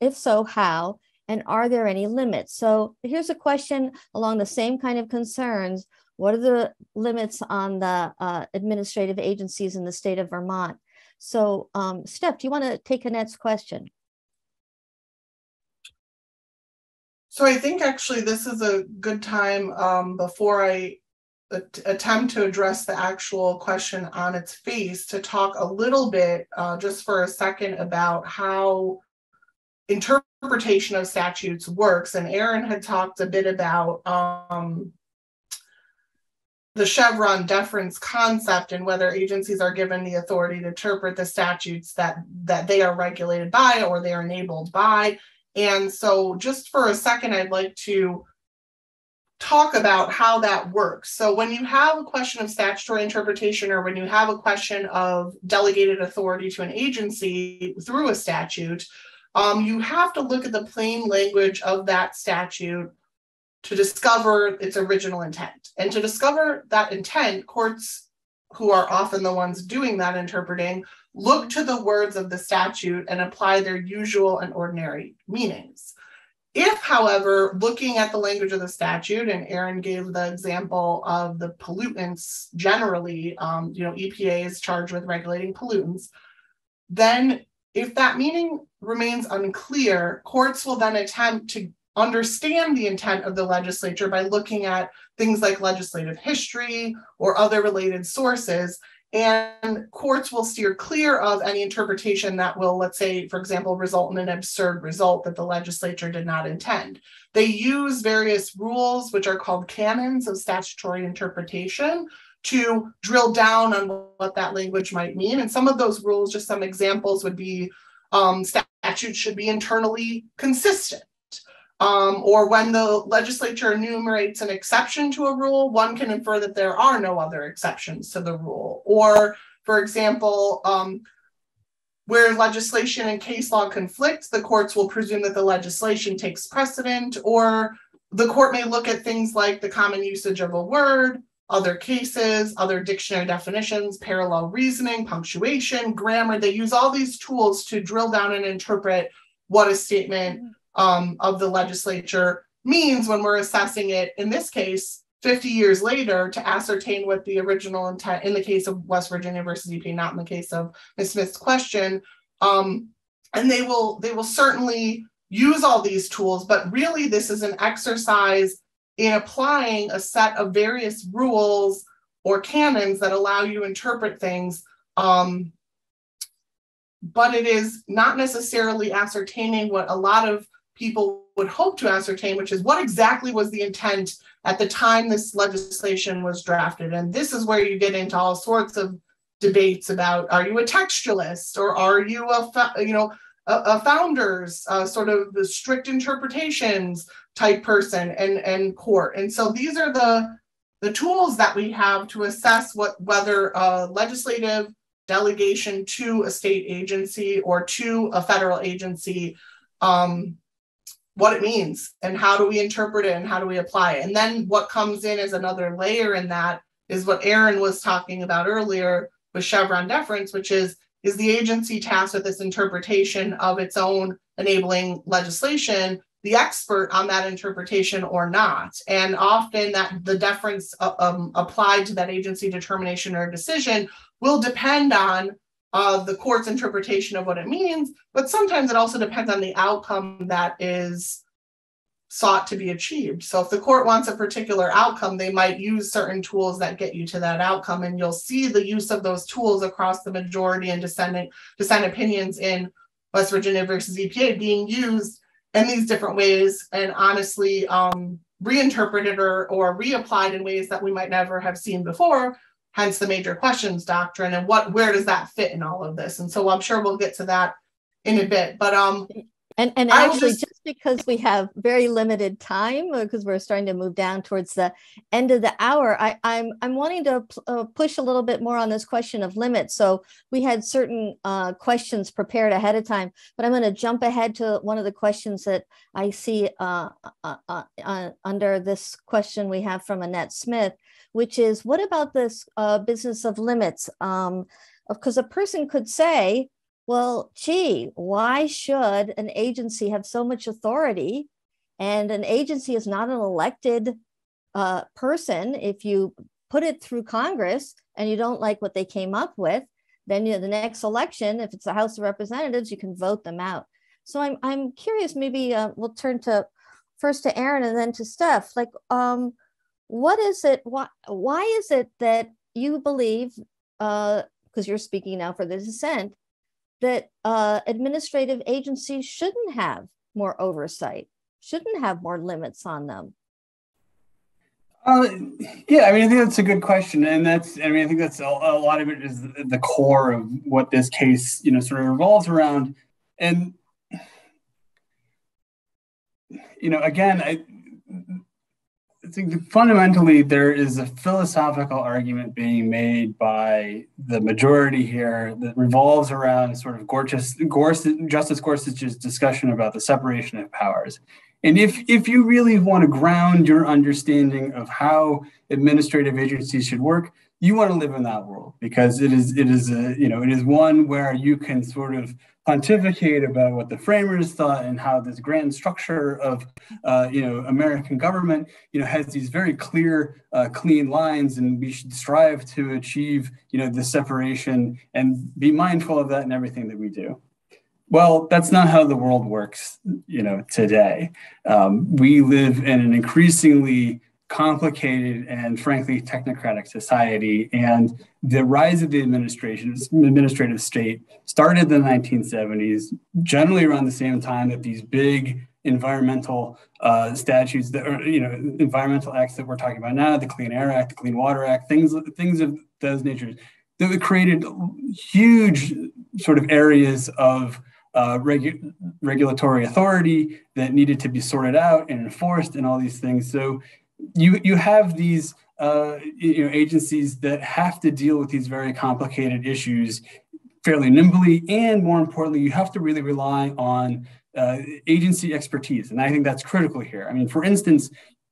if so, how, and are there any limits? So here's a question along the same kind of concerns. What are the limits on the uh, administrative agencies in the state of Vermont? So um, Steph, do you want to take Annette's question? So I think actually this is a good time um, before I attempt to address the actual question on its face to talk a little bit uh, just for a second about how interpretation of statutes works. And aaron had talked a bit about um, the chevron deference concept and whether agencies are given the authority to interpret the statutes that that they are regulated by or they are enabled by. And so just for a second i'd like to talk about how that works. So when you have a question of statutory interpretation or when you have a question of delegated authority to an agency through a statute, um, you have to look at the plain language of that statute to discover its original intent. And to discover that intent, courts who are often the ones doing that interpreting look to the words of the statute and apply their usual and ordinary meanings. If, however, looking at the language of the statute, and Aaron gave the example of the pollutants generally, um, you know, EPA is charged with regulating pollutants, then if that meaning remains unclear, courts will then attempt to understand the intent of the legislature by looking at things like legislative history or other related sources. And courts will steer clear of any interpretation that will, let's say, for example, result in an absurd result that the legislature did not intend. They use various rules, which are called canons of statutory interpretation, to drill down on what that language might mean. And some of those rules, just some examples, would be um, statutes should be internally consistent. Um, or when the legislature enumerates an exception to a rule, one can infer that there are no other exceptions to the rule. Or, for example, um, where legislation and case law conflict, the courts will presume that the legislation takes precedent, or the court may look at things like the common usage of a word, other cases, other dictionary definitions, parallel reasoning, punctuation, grammar. They use all these tools to drill down and interpret what a statement um, of the legislature means when we're assessing it, in this case, 50 years later, to ascertain what the original intent, in the case of West Virginia versus EP, not in the case of Ms. Smith's question. Um, and they will they will certainly use all these tools, but really this is an exercise in applying a set of various rules or canons that allow you to interpret things um, but it is not necessarily ascertaining what a lot of people would hope to ascertain, which is what exactly was the intent at the time this legislation was drafted. And this is where you get into all sorts of debates about are you a textualist or are you a you know a, a founders uh, sort of the strict interpretations type person and and court. And so these are the the tools that we have to assess what whether a legislative delegation to a state agency or to a federal agency um, what it means and how do we interpret it and how do we apply it. And then what comes in as another layer in that is what Aaron was talking about earlier with Chevron deference, which is is the agency tasked with this interpretation of its own enabling legislation the expert on that interpretation or not and often that the deference uh, um, applied to that agency determination or decision will depend on uh, the court's interpretation of what it means, but sometimes it also depends on the outcome that is sought to be achieved. So if the court wants a particular outcome, they might use certain tools that get you to that outcome. And you'll see the use of those tools across the majority and dissent, dissent opinions in West Virginia versus EPA being used in these different ways and honestly um, reinterpreted or, or reapplied in ways that we might never have seen before hence the major questions doctrine and what where does that fit in all of this? And so i'm sure we'll get to that in a bit but um and and actually just, just, because we have very limited time because uh, we're starting to move down towards the end of the hour i i'm i'm wanting to uh, push a little bit more on this question of limits so we had certain uh, questions prepared ahead of time but i'm going to jump ahead to one of the questions that i see uh, uh, uh under this question we have from annette smith which is what about this business of limits? Um, because a person could say, well, gee, why should an agency have so much authority? And an agency is not an elected uh, person. If you put it through Congress and you don't like what they came up with, then you know, the next election, if it's the House of Representatives, you can vote them out. So I'm I'm curious. Maybe uh, we'll turn to first to Aaron and then to Steph. Like, um, what is it why why is it that you believe uh because you're speaking now for the dissent that uh administrative agencies shouldn't have more oversight shouldn't have more limits on them? Uh, yeah, I mean, I think that's a good question, and that's, I mean, I think that's a, a, lot of it is the core of what this case, you know, sort of revolves around, and you know, again, I think fundamentally there is a philosophical argument being made by the majority here that revolves around sort of Gorsuch, Justice Gorsuch's discussion about the separation of powers. And if, if you really want to ground your understanding of how administrative agencies should work, you want to live in that world because it is it is a you know it is one where you can sort of pontificate about what the framers thought and how this grand structure of uh, you know American government you know has these very clear uh, clean lines and we should strive to achieve you know the separation and be mindful of that in everything that we do. Well, that's not how the world works, you know, today. Um, we live in an increasingly complicated and frankly technocratic society. And the rise of the administration, administrative state started in the 1970s, generally around the same time that these big environmental uh, statutes that are, you know, environmental acts that we're talking about now, the Clean Air Act, the Clean Water Act, things, things of those natures, that created huge sort of areas of uh, regu- regulatory authority that needed to be sorted out and enforced and all these things. So you you have these uh, you know agencies that have to deal with these very complicated issues fairly nimbly, and more importantly, you have to really rely on uh, agency expertise, and I think that's critical here. I mean, for instance,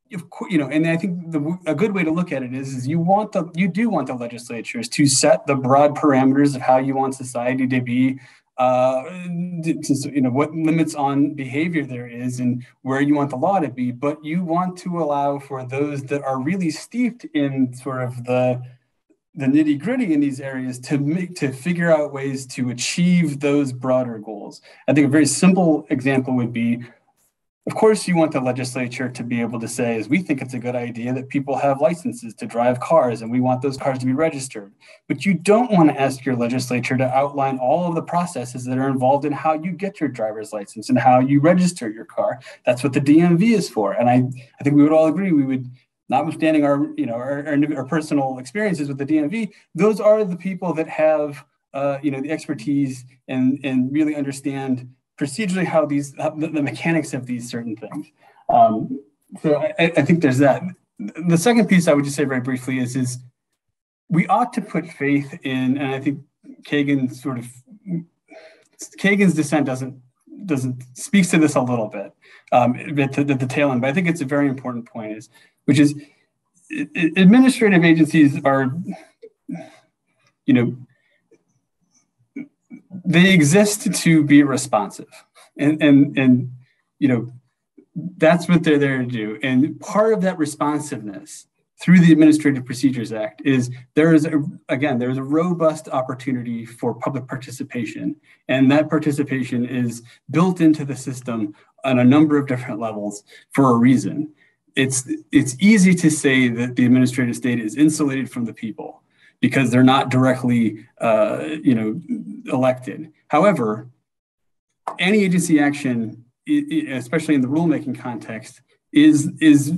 you know, and I think the, a good way to look at it is, is you want the you do want the legislatures to set the broad parameters of how you want society to be uh, you know what limits on behavior there is and where you want the law to be. But you want to allow for those that are really steeped in sort of the the nitty gritty in these areas to make to figure out ways to achieve those broader goals. I think a very simple example would be of course, you want the legislature to be able to say, as we think it's a good idea that people have licenses to drive cars and we want those cars to be registered. But you don't want to ask your legislature to outline all of the processes that are involved in how you get your driver's license and how you register your car. That's what the DMV is for. And I, I think we would all agree we would, notwithstanding our, you know, our, our, our personal experiences with the DMV, those are the people that have, uh, you know, the expertise and, and really understand procedurally how these the, the, mechanics of these certain things. Um, so I, I, think there's that. The second piece I would just say very briefly is is we ought to put faith in, and I think Kagan sort of Kagan's dissent doesn't doesn't speaks to this a little bit um, at the, the tail end, but I think it's a very important point is which is administrative agencies are you know they exist to be responsive. And and and you know that's what they're there to do. And part of that responsiveness through the administrative procedures act is there is a, again there is a robust opportunity for public participation. And that participation is built into the system on a number of different levels for a reason. It's it's easy to say that the administrative state is insulated from the people because they're not directly, uh, you know, elected. However, any agency action, especially in the rulemaking context, is is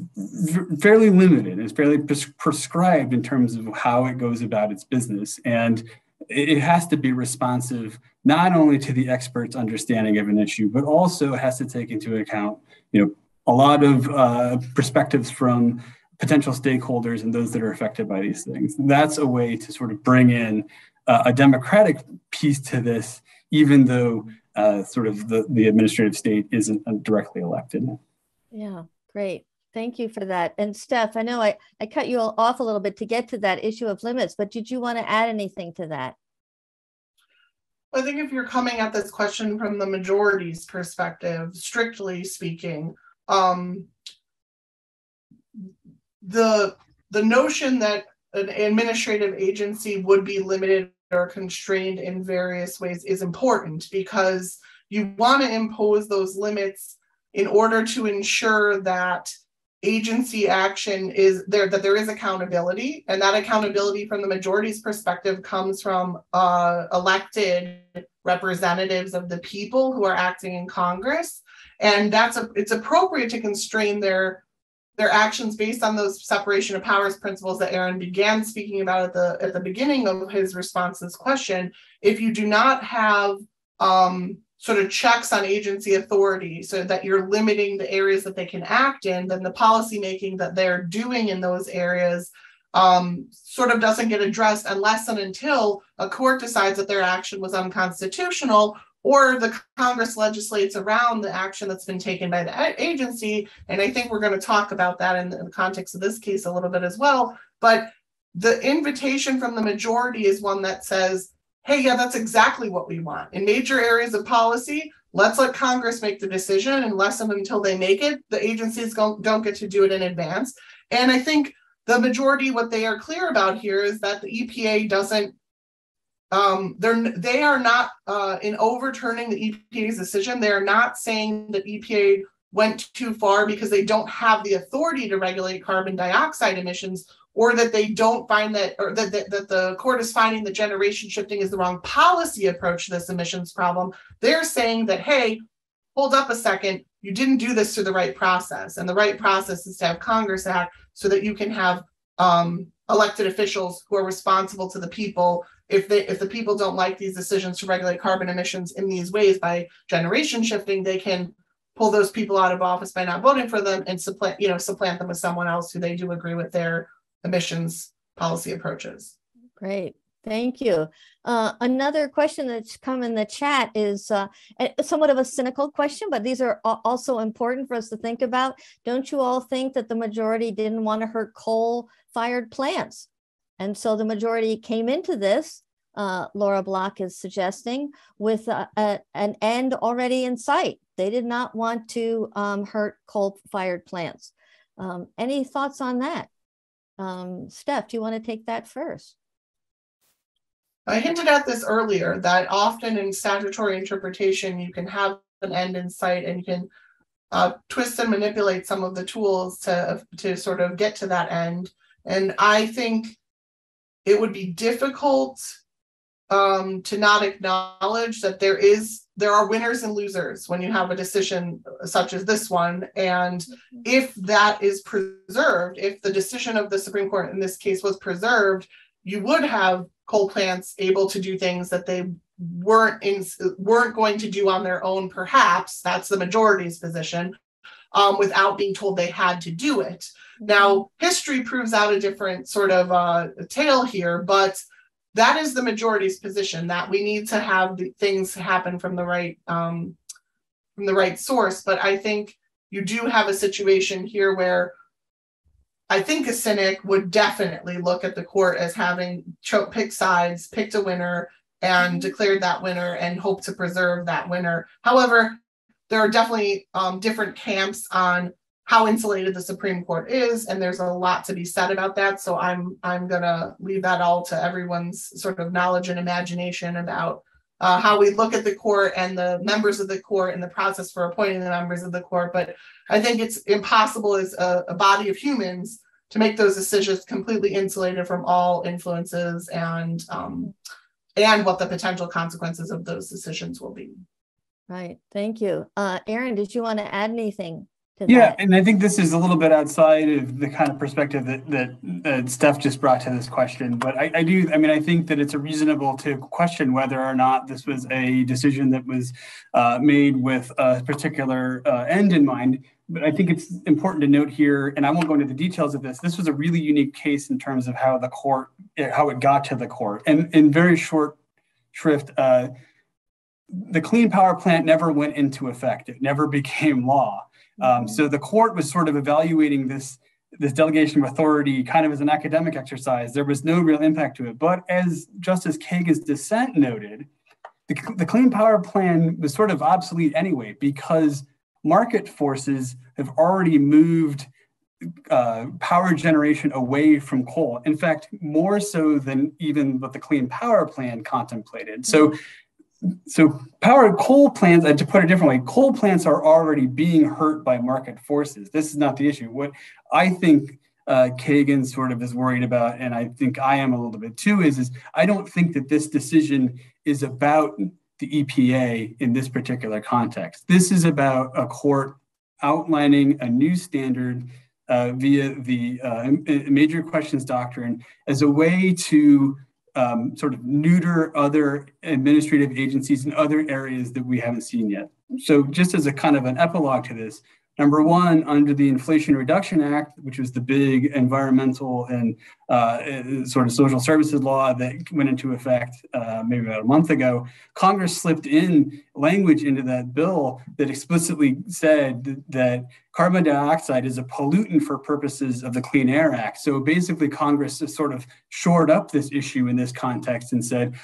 fairly limited. It's fairly pres- prescribed in terms of how it goes about its business, and it has to be responsive not only to the experts' understanding of an issue, but also has to take into account, you know, a lot of uh, perspectives from potential stakeholders and those that are affected by these things. That's a way to sort of bring in uh, a democratic piece to this, even though uh, sort of the, the administrative state isn't uh, directly elected. Yeah, great. Thank you for that. And Steph, I know I, I cut you off a little bit to get to that issue of limits, but did you want to add anything to that? I think if you're coming at this question from the majority's perspective, strictly speaking, um, the the notion that an administrative agency would be limited or constrained in various ways is important because you want to impose those limits in order to ensure that agency action is there that there is accountability. And that accountability from the majority's perspective comes from uh, elected representatives of the people who are acting in congress. And that's a, it's appropriate to constrain their their actions based on those separation of powers principles that Aaron began speaking about at the at the beginning of his response to this question. If you do not have um, sort of checks on agency authority so that you're limiting the areas that they can act in, then the policy making that they're doing in those areas um, sort of doesn't get addressed unless and until a court decides that their action was unconstitutional or the Congress legislates around the action that's been taken by the agency. And I think we're going to talk about that in the context of this case a little bit as well. But the invitation from the majority is one that says, hey, yeah, that's exactly what we want. In major areas of policy, let's let Congress make the decision unless and until they make it, the agencies don't, don't get to do it in advance. And I think the majority, what they are clear about here is that the EPA doesn't um, they're they are not uh, in overturning the EPA's decision. They are not saying that EPA went too far because they don't have the authority to regulate carbon dioxide emissions, or that they don't find that, or that, that, that the court is finding that generation shifting is the wrong policy approach to this emissions problem. They're saying that, hey, hold up a second, you didn't do this through the right process, and the right process is to have Congress act so that you can have um, elected officials who are responsible to the people if they if the people don't like these decisions to regulate carbon emissions in these ways by generation shifting, they can pull those people out of office by not voting for them and supplant you know supplant them with someone else who they do agree with their emissions policy approaches. Great. Thank you. Uh, another question that's come in the chat is uh, somewhat of a cynical question, but these are also important for us to think about. Don't you all think that the majority didn't want to hurt coal fired plants? And so the majority came into this, uh, Laura Block is suggesting, with a, a, an end already in sight. They did not want to um, hurt coal fired plants. Um, any thoughts on that? Um, Steph, do you want to take that first? I hinted at this earlier that often in statutory interpretation, you can have an end in sight and you can uh, twist and manipulate some of the tools to, to sort of get to that end. And I think it would be difficult um, to not acknowledge that there is there are winners and losers when you have a decision such as this one. And if that is preserved if the decision of the supreme court in this case was preserved you would have coal plants able to do things that they weren't in, weren't going to do on their own perhaps. That's the majority's position um, without being told they had to do it. Now, history proves out a different sort of uh, tale here, but that is the majority's position that we need to have things happen from the right um, from the right source. But I think you do have a situation here where I think a cynic would definitely look at the court as having cho- picked sides, picked a winner, and mm-hmm. declared that winner and hope to preserve that winner. However, there are definitely um, different camps on how insulated the Supreme Court is, and there's a lot to be said about that. So I'm I'm gonna leave that all to everyone's sort of knowledge and imagination about uh, how we look at the court and the members of the court and the process for appointing the members of the court. But I think it's impossible as a, a body of humans to make those decisions completely insulated from all influences and um, and what the potential consequences of those decisions will be. Right. Thank you. Uh, did you want to add anything? Yeah, that? and I think this is a little bit outside of the kind of perspective that, that, that Steph just brought to this question. But I, I, do, I mean, I think that it's reasonable to question whether or not this was a decision that was uh, made with a particular uh, end in mind. But I think it's important to note here, and I won't go into the details of this. This was a really unique case in terms of how the court, how it got to the court, and in very short shrift. Uh, the Clean Power Plan never went into effect. It never became law. Um, mm-hmm. so the court was sort of evaluating this this delegation of authority kind of as an academic exercise. There was no real impact to it. But as Justice Kagan's dissent noted, the, the Clean Power Plan was sort of obsolete anyway because market forces have already moved uh, power generation away from coal. In fact, more so than even what the Clean Power Plan contemplated. So so power coal plants, and to put it differently, coal plants are already being hurt by market forces. This is not the issue. What I think uh, Kagan sort of is worried about, and I think I am a little bit too, is, is I don't think that this decision is about the EPA in this particular context. This is about a court outlining a new standard uh, via the uh, major questions doctrine as a way to um, sort of neuter other administrative agencies in other areas that we haven't seen yet. So just as a kind of an epilogue to this, Number one, under the Inflation Reduction Act, which was the big environmental and uh, sort of social services law that went into effect uh, maybe about a month ago, Congress slipped in language into that bill that explicitly said that carbon dioxide is a pollutant for purposes of the Clean Air Act. So basically, Congress has sort of shored up this issue in this context and said,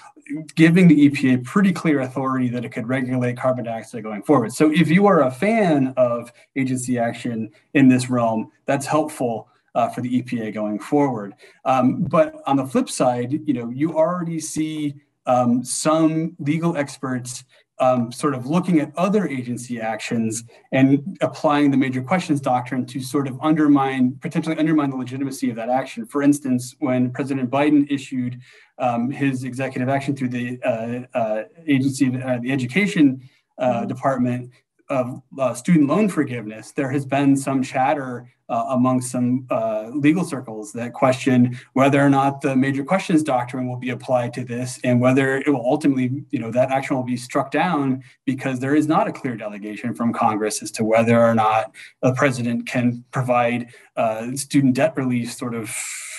giving the EPA pretty clear authority that it could regulate carbon dioxide going forward. So if you are a fan of agency action in this realm, that's helpful uh, for the EPA going forward. Um, but on the flip side, you know, you already see um, some legal experts um, sort of looking at other agency actions and applying the major questions doctrine to sort of undermine, potentially undermine the legitimacy of that action. For instance, when President Biden issued um, his executive action through the uh, uh, agency, uh, the education uh, mm-hmm. department of uh, student loan forgiveness, there has been some chatter uh, among some uh, legal circles that question whether or not the major questions doctrine will be applied to this and whether it will ultimately, you know, that action will be struck down because there is not a clear delegation from Congress as to whether or not the president can provide uh, student debt relief sort of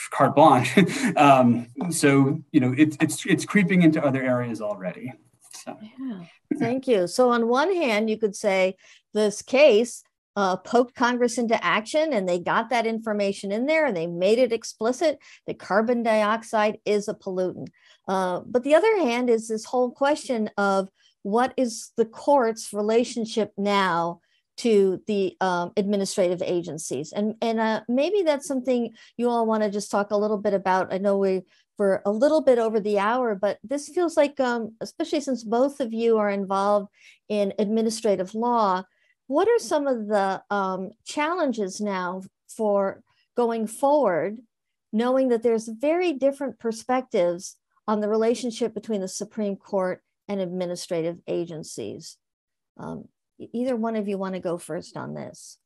carte blanche. um, so, you know, it's, it's, it's creeping into other areas already. So. Yeah. Thank you. So, on one hand, you could say this case uh, poked Congress into action and they got that information in there and they made it explicit that carbon dioxide is a pollutant. Uh, but the other hand is this whole question of what is the court's relationship now to the um, administrative agencies and and uh, maybe that's something you all want to just talk a little bit about i know we for a little bit over the hour, but this feels like, um, especially since both of you are involved in administrative law, what are some of the um, challenges now for going forward, knowing that there's very different perspectives on the relationship between the Supreme Court and administrative agencies? Um, either one of you want to go first on this?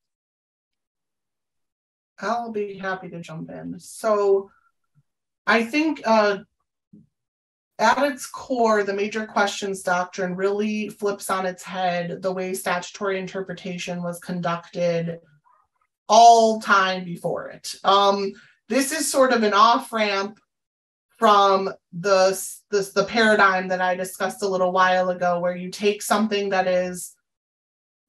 I'll be happy to jump in. So, I think uh, at its core, the major questions doctrine really flips on its head the way statutory interpretation was conducted all time before it. Um, this is sort of an off ramp from the, the, the paradigm that I discussed a little while ago, where you take something that is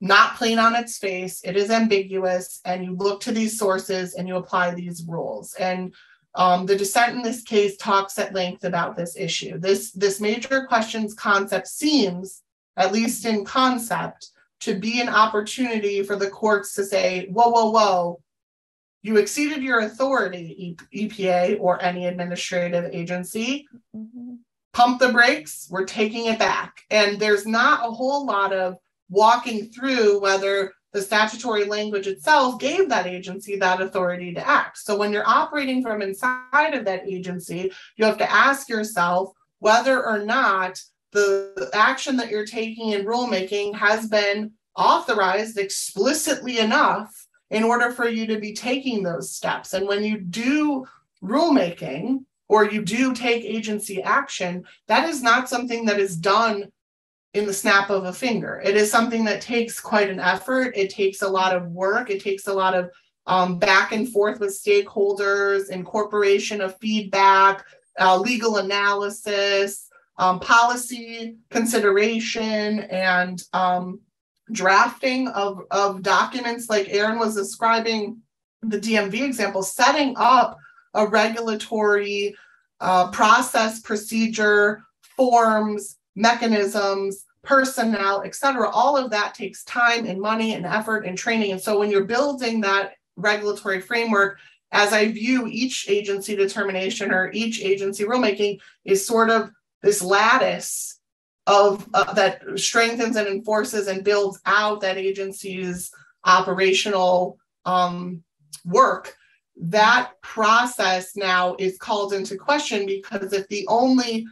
not plain on its face, it is ambiguous, and you look to these sources and you apply these rules. And um, the dissent in this case talks at length about this issue. This, this major questions concept seems, at least in concept, to be an opportunity for the courts to say, whoa, whoa, whoa, you exceeded your authority, EPA or any administrative agency. Mm-hmm. Pump the brakes, we're taking it back. And there's not a whole lot of walking through whether the statutory language itself gave that agency that authority to act. So when you're operating from inside of that agency, you have to ask yourself whether or not the action that you're taking in rulemaking has been authorized explicitly enough in order for you to be taking those steps. And when you do rulemaking or you do take agency action, that is not something that is done in the snap of a finger. It is something that takes quite an effort. It takes a lot of work. It takes a lot of um, back and forth with stakeholders, incorporation of feedback, uh, legal analysis, um, policy consideration, and um, drafting of, of documents like Aaron was describing the DMV example, setting up a regulatory uh, process, procedure, forms, mechanisms, personnel, et cetera. All of that takes time and money and effort and training. And so when you're building that regulatory framework, as I view each agency determination or each agency rulemaking is sort of this lattice of uh, that strengthens and enforces and builds out that agency's operational um, work that process now is called into question because if the only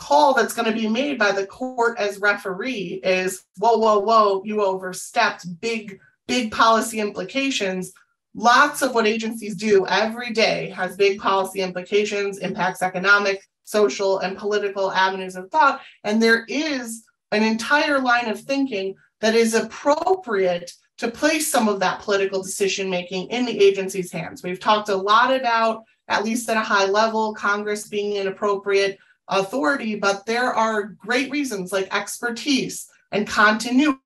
call that's going to be made by the court as referee is whoa whoa whoa you overstepped big big policy implications lots of what agencies do every day has big policy implications, impacts economic, social, and political avenues of thought. And there is an entire line of thinking that is appropriate to place some of that political decision making in the agency's hands. We've talked a lot about, at least at a high level, Congress being an appropriate authority, but there are great reasons like expertise and continuity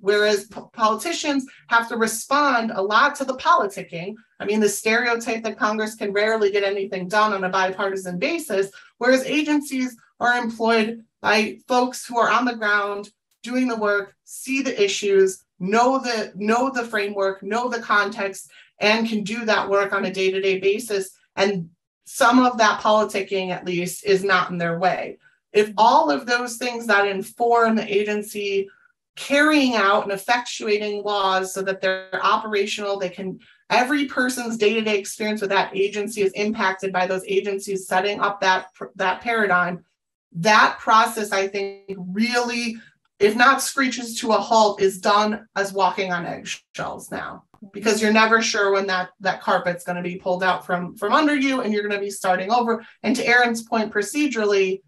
whereas politicians have to respond a lot to the politicking. I mean, the stereotype that Congress can rarely get anything done on a bipartisan basis, whereas agencies are employed by folks who are on the ground doing the work, see the issues, know the know the framework, know the context, and can do that work on a day-to-day basis. And some of that politicking, at least, is not in their way. If mm-hmm. all of those things that inform the agency carrying out and effectuating laws so that they're operational they can every person's day-to-day experience with that agency is impacted by those agencies setting up that that paradigm that process i think really if not screeches to a halt is done as walking on eggshells now because you're never sure when that that carpet's going to be pulled out from from under you and you're going to be starting over and to aaron's point procedurally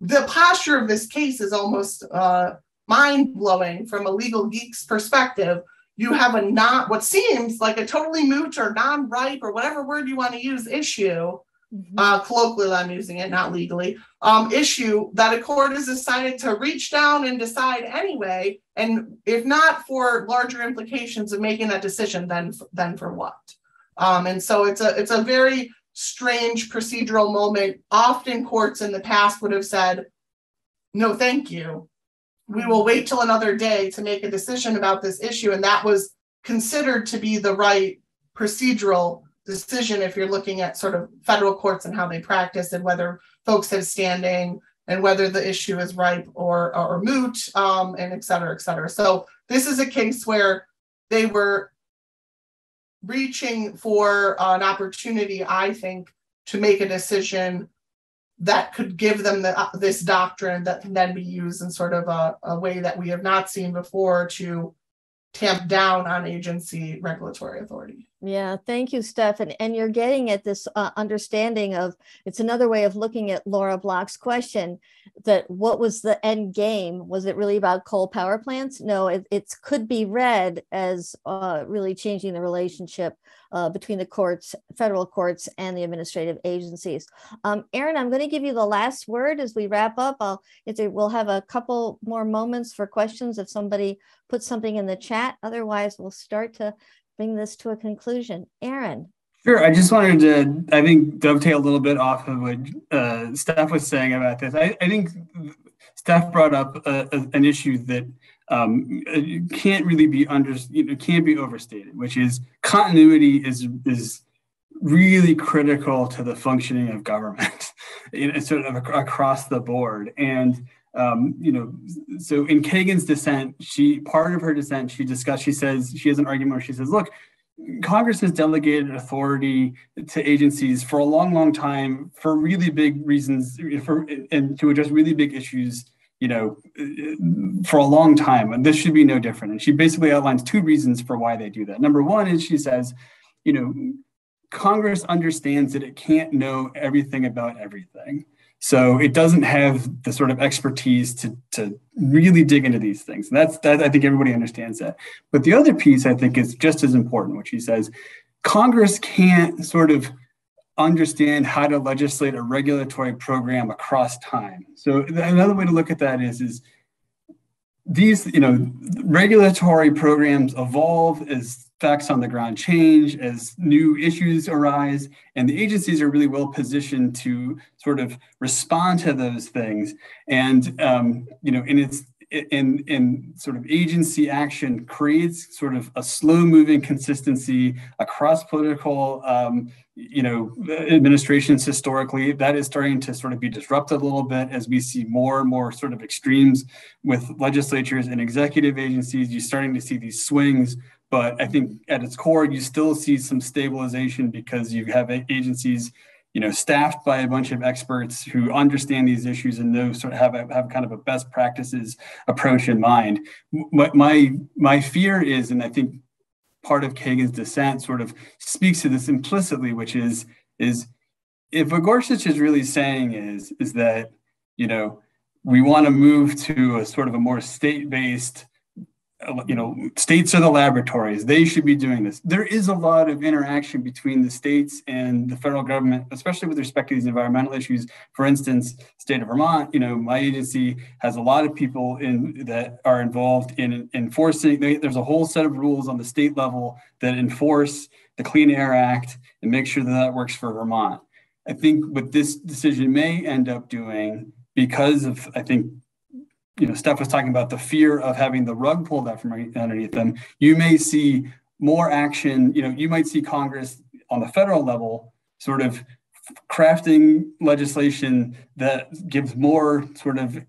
the posture of this case is almost uh, mind blowing from a legal geek's perspective. You have a not what seems like a totally moot or non ripe or whatever word you want to use issue. Mm-hmm. Uh, colloquially, I'm using it, not legally. Um, issue that a court has decided to reach down and decide anyway, and if not for larger implications of making that decision, then then for what? Um, and so it's a it's a very strange procedural moment. Often courts in the past would have said, "No, thank you," we will wait till another day to make a decision about this issue. And that was considered to be the right procedural decision if you're looking at sort of federal courts and how they practice and whether folks have standing and whether the issue is ripe or, or moot um, and et cetera, et cetera. So this is a case where they were reaching for an opportunity, I think, to make a decision that could give them the, uh, this doctrine that can then be used in sort of a, a way that we have not seen before to tamp down on agency regulatory authority. Yeah, thank you, Steph. And, and you're getting at this uh, understanding of it's another way of looking at Laura Block's question that what was the end game? Was it really about coal power plants? No, it, could be read as uh, really changing the relationship uh, between the courts, federal courts, and the administrative agencies. Um, Aaron, I'm going to give you the last word as we wrap up. I'll, we'll have a couple more moments for questions if somebody puts something in the chat. Otherwise, we'll start to bring this to a conclusion. Aaron. Sure. I just wanted to, I think, dovetail a little bit off of what uh, Steph was saying about this. I, I think Steph brought up a, a, an issue that um, can't really be under, you know, can't be overstated, which is continuity is is really critical to the functioning of government, you know, sort of across the board. And um, you know, so in Kagan's dissent, she part of her dissent, she discussed, she says, she has an argument where she says, look, Congress has delegated authority to agencies for a long, long time for really big reasons, for and to address really big issues, you know, for a long time. And this should be no different. And she basically outlines two reasons for why they do that. Number one is she says, you know, Congress understands that it can't know everything about everything. So it doesn't have the sort of expertise to, to really dig into these things. And that's that I think everybody understands that. But the other piece I think is just as important, which he says, Congress can't sort of understand how to legislate a regulatory program across time. So another way to look at that is, is these, you know, regulatory programs evolve as facts on the ground change, as new issues arise, and the agencies are really well positioned to sort of respond to those things. And um, you know, and it's in in sort of agency action creates sort of a slow moving consistency across political um, you know administrations historically that is starting to sort of be disrupted a little bit as we see more and more sort of extremes with legislatures and executive agencies you're starting to see these swings but I think at its core, you still see some stabilization because you have agencies, you know, staffed by a bunch of experts who understand these issues and know sort of have a, have kind of a best practices approach in mind. What my my fear is, and I think part of Kagan's dissent sort of speaks to this implicitly, which is is if what Gorsuch is really saying is is that you know we want to move to a sort of a more state-based you know states are the laboratories. They should be doing this. There is a lot of interaction between the states and the federal government especially with respect to these environmental issues. For instance state of vermont you know my agency has a lot of people in that are involved in enforcing there's a whole set of rules on the state level that enforce the clean air act and make sure that that works for vermont. I think what this decision may end up doing because of i think you know, Steph was talking about the fear of having the rug pulled out from underneath them. You may see more action. You know, you might see Congress on the federal level sort of crafting legislation that gives more sort of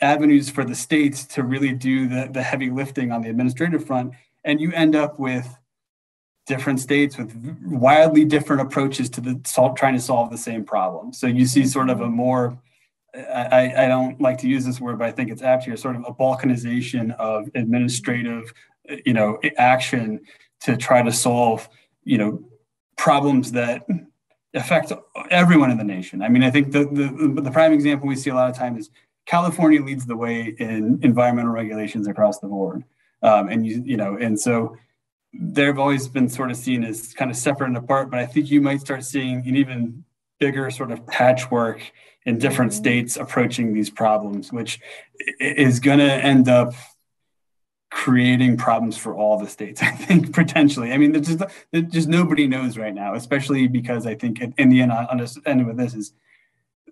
avenues for the states to really do the, the heavy lifting on the administrative front. And you end up with different states with wildly different approaches to the trying to solve the same problem. So you see sort of a more I, I don't like to use this word, but I think it's apt here, sort of a balkanization of administrative, you know, action to try to solve, you know, problems that affect everyone in the nation. I mean, I think the, the, the prime example we see a lot of times is California leads the way in environmental regulations across the board. Um, and you, you know, and so they've always been sort of seen as kind of separate and apart, but I think you might start seeing an even bigger sort of patchwork in different states approaching these problems, which is going to end up creating problems for all the states. I think potentially. I mean, there's just, there's just nobody knows right now, especially because I think in the end, understanding with this is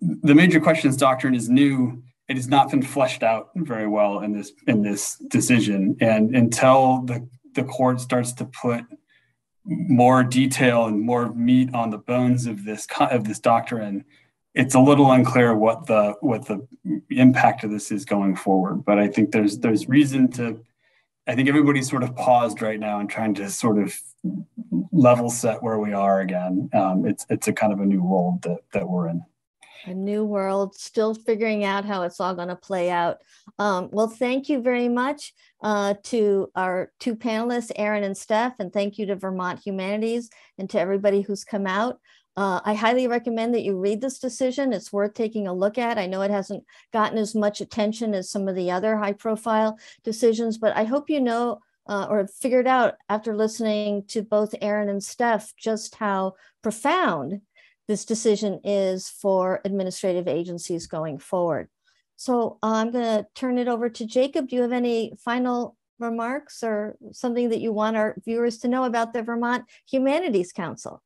the major questions doctrine is new. It has not been fleshed out very well in this in this decision, and until the the court starts to put more detail and more meat on the bones of this of this doctrine, it's a little unclear what the what the impact of this is going forward. But I think there's there's reason to. I think everybody's sort of paused right now and trying to sort of level set where we are again. Um, it's it's a kind of a new world that that we're in. A new world, still figuring out how it's all going to play out. Um, well, thank you very much uh, to our two panelists, Aaron and Steph, and thank you to Vermont Humanities and to everybody who's come out. Uh, I highly recommend that you read this decision. It's worth taking a look at. I know it hasn't gotten as much attention as some of the other high profile decisions, but I hope you know uh, or figured out after listening to both Aaron and Steph just how profound this decision is for administrative agencies going forward. So uh, I'm going to turn it over to Jacob. Do you have any final remarks or something that you want our viewers to know about the Vermont Humanities Council?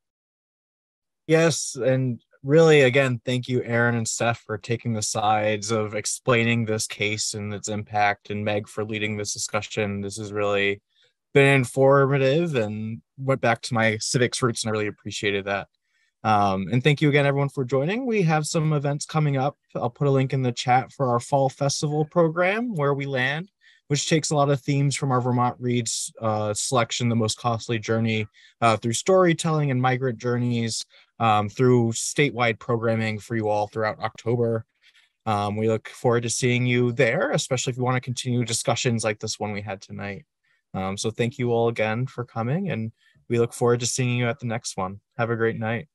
Yes, and really, again, thank you, Aaron and Steph, for taking the sides of explaining this case and its impact, and Meg for leading this discussion. This has really been informative and went back to my civics roots, and I really appreciated that. Um, and thank you again, everyone, for joining. We have some events coming up. I'll put a link in the chat for our fall festival program, Where We Land, which takes a lot of themes from our Vermont Reads uh, selection, The Most Costly Journey, uh, through storytelling and migrant journeys, um, through statewide programming for you all throughout October. Um, we look forward to seeing you there, especially if you want to continue discussions like this one we had tonight. Um, so thank you all again for coming, and we look forward to seeing you at the next one. Have a great night.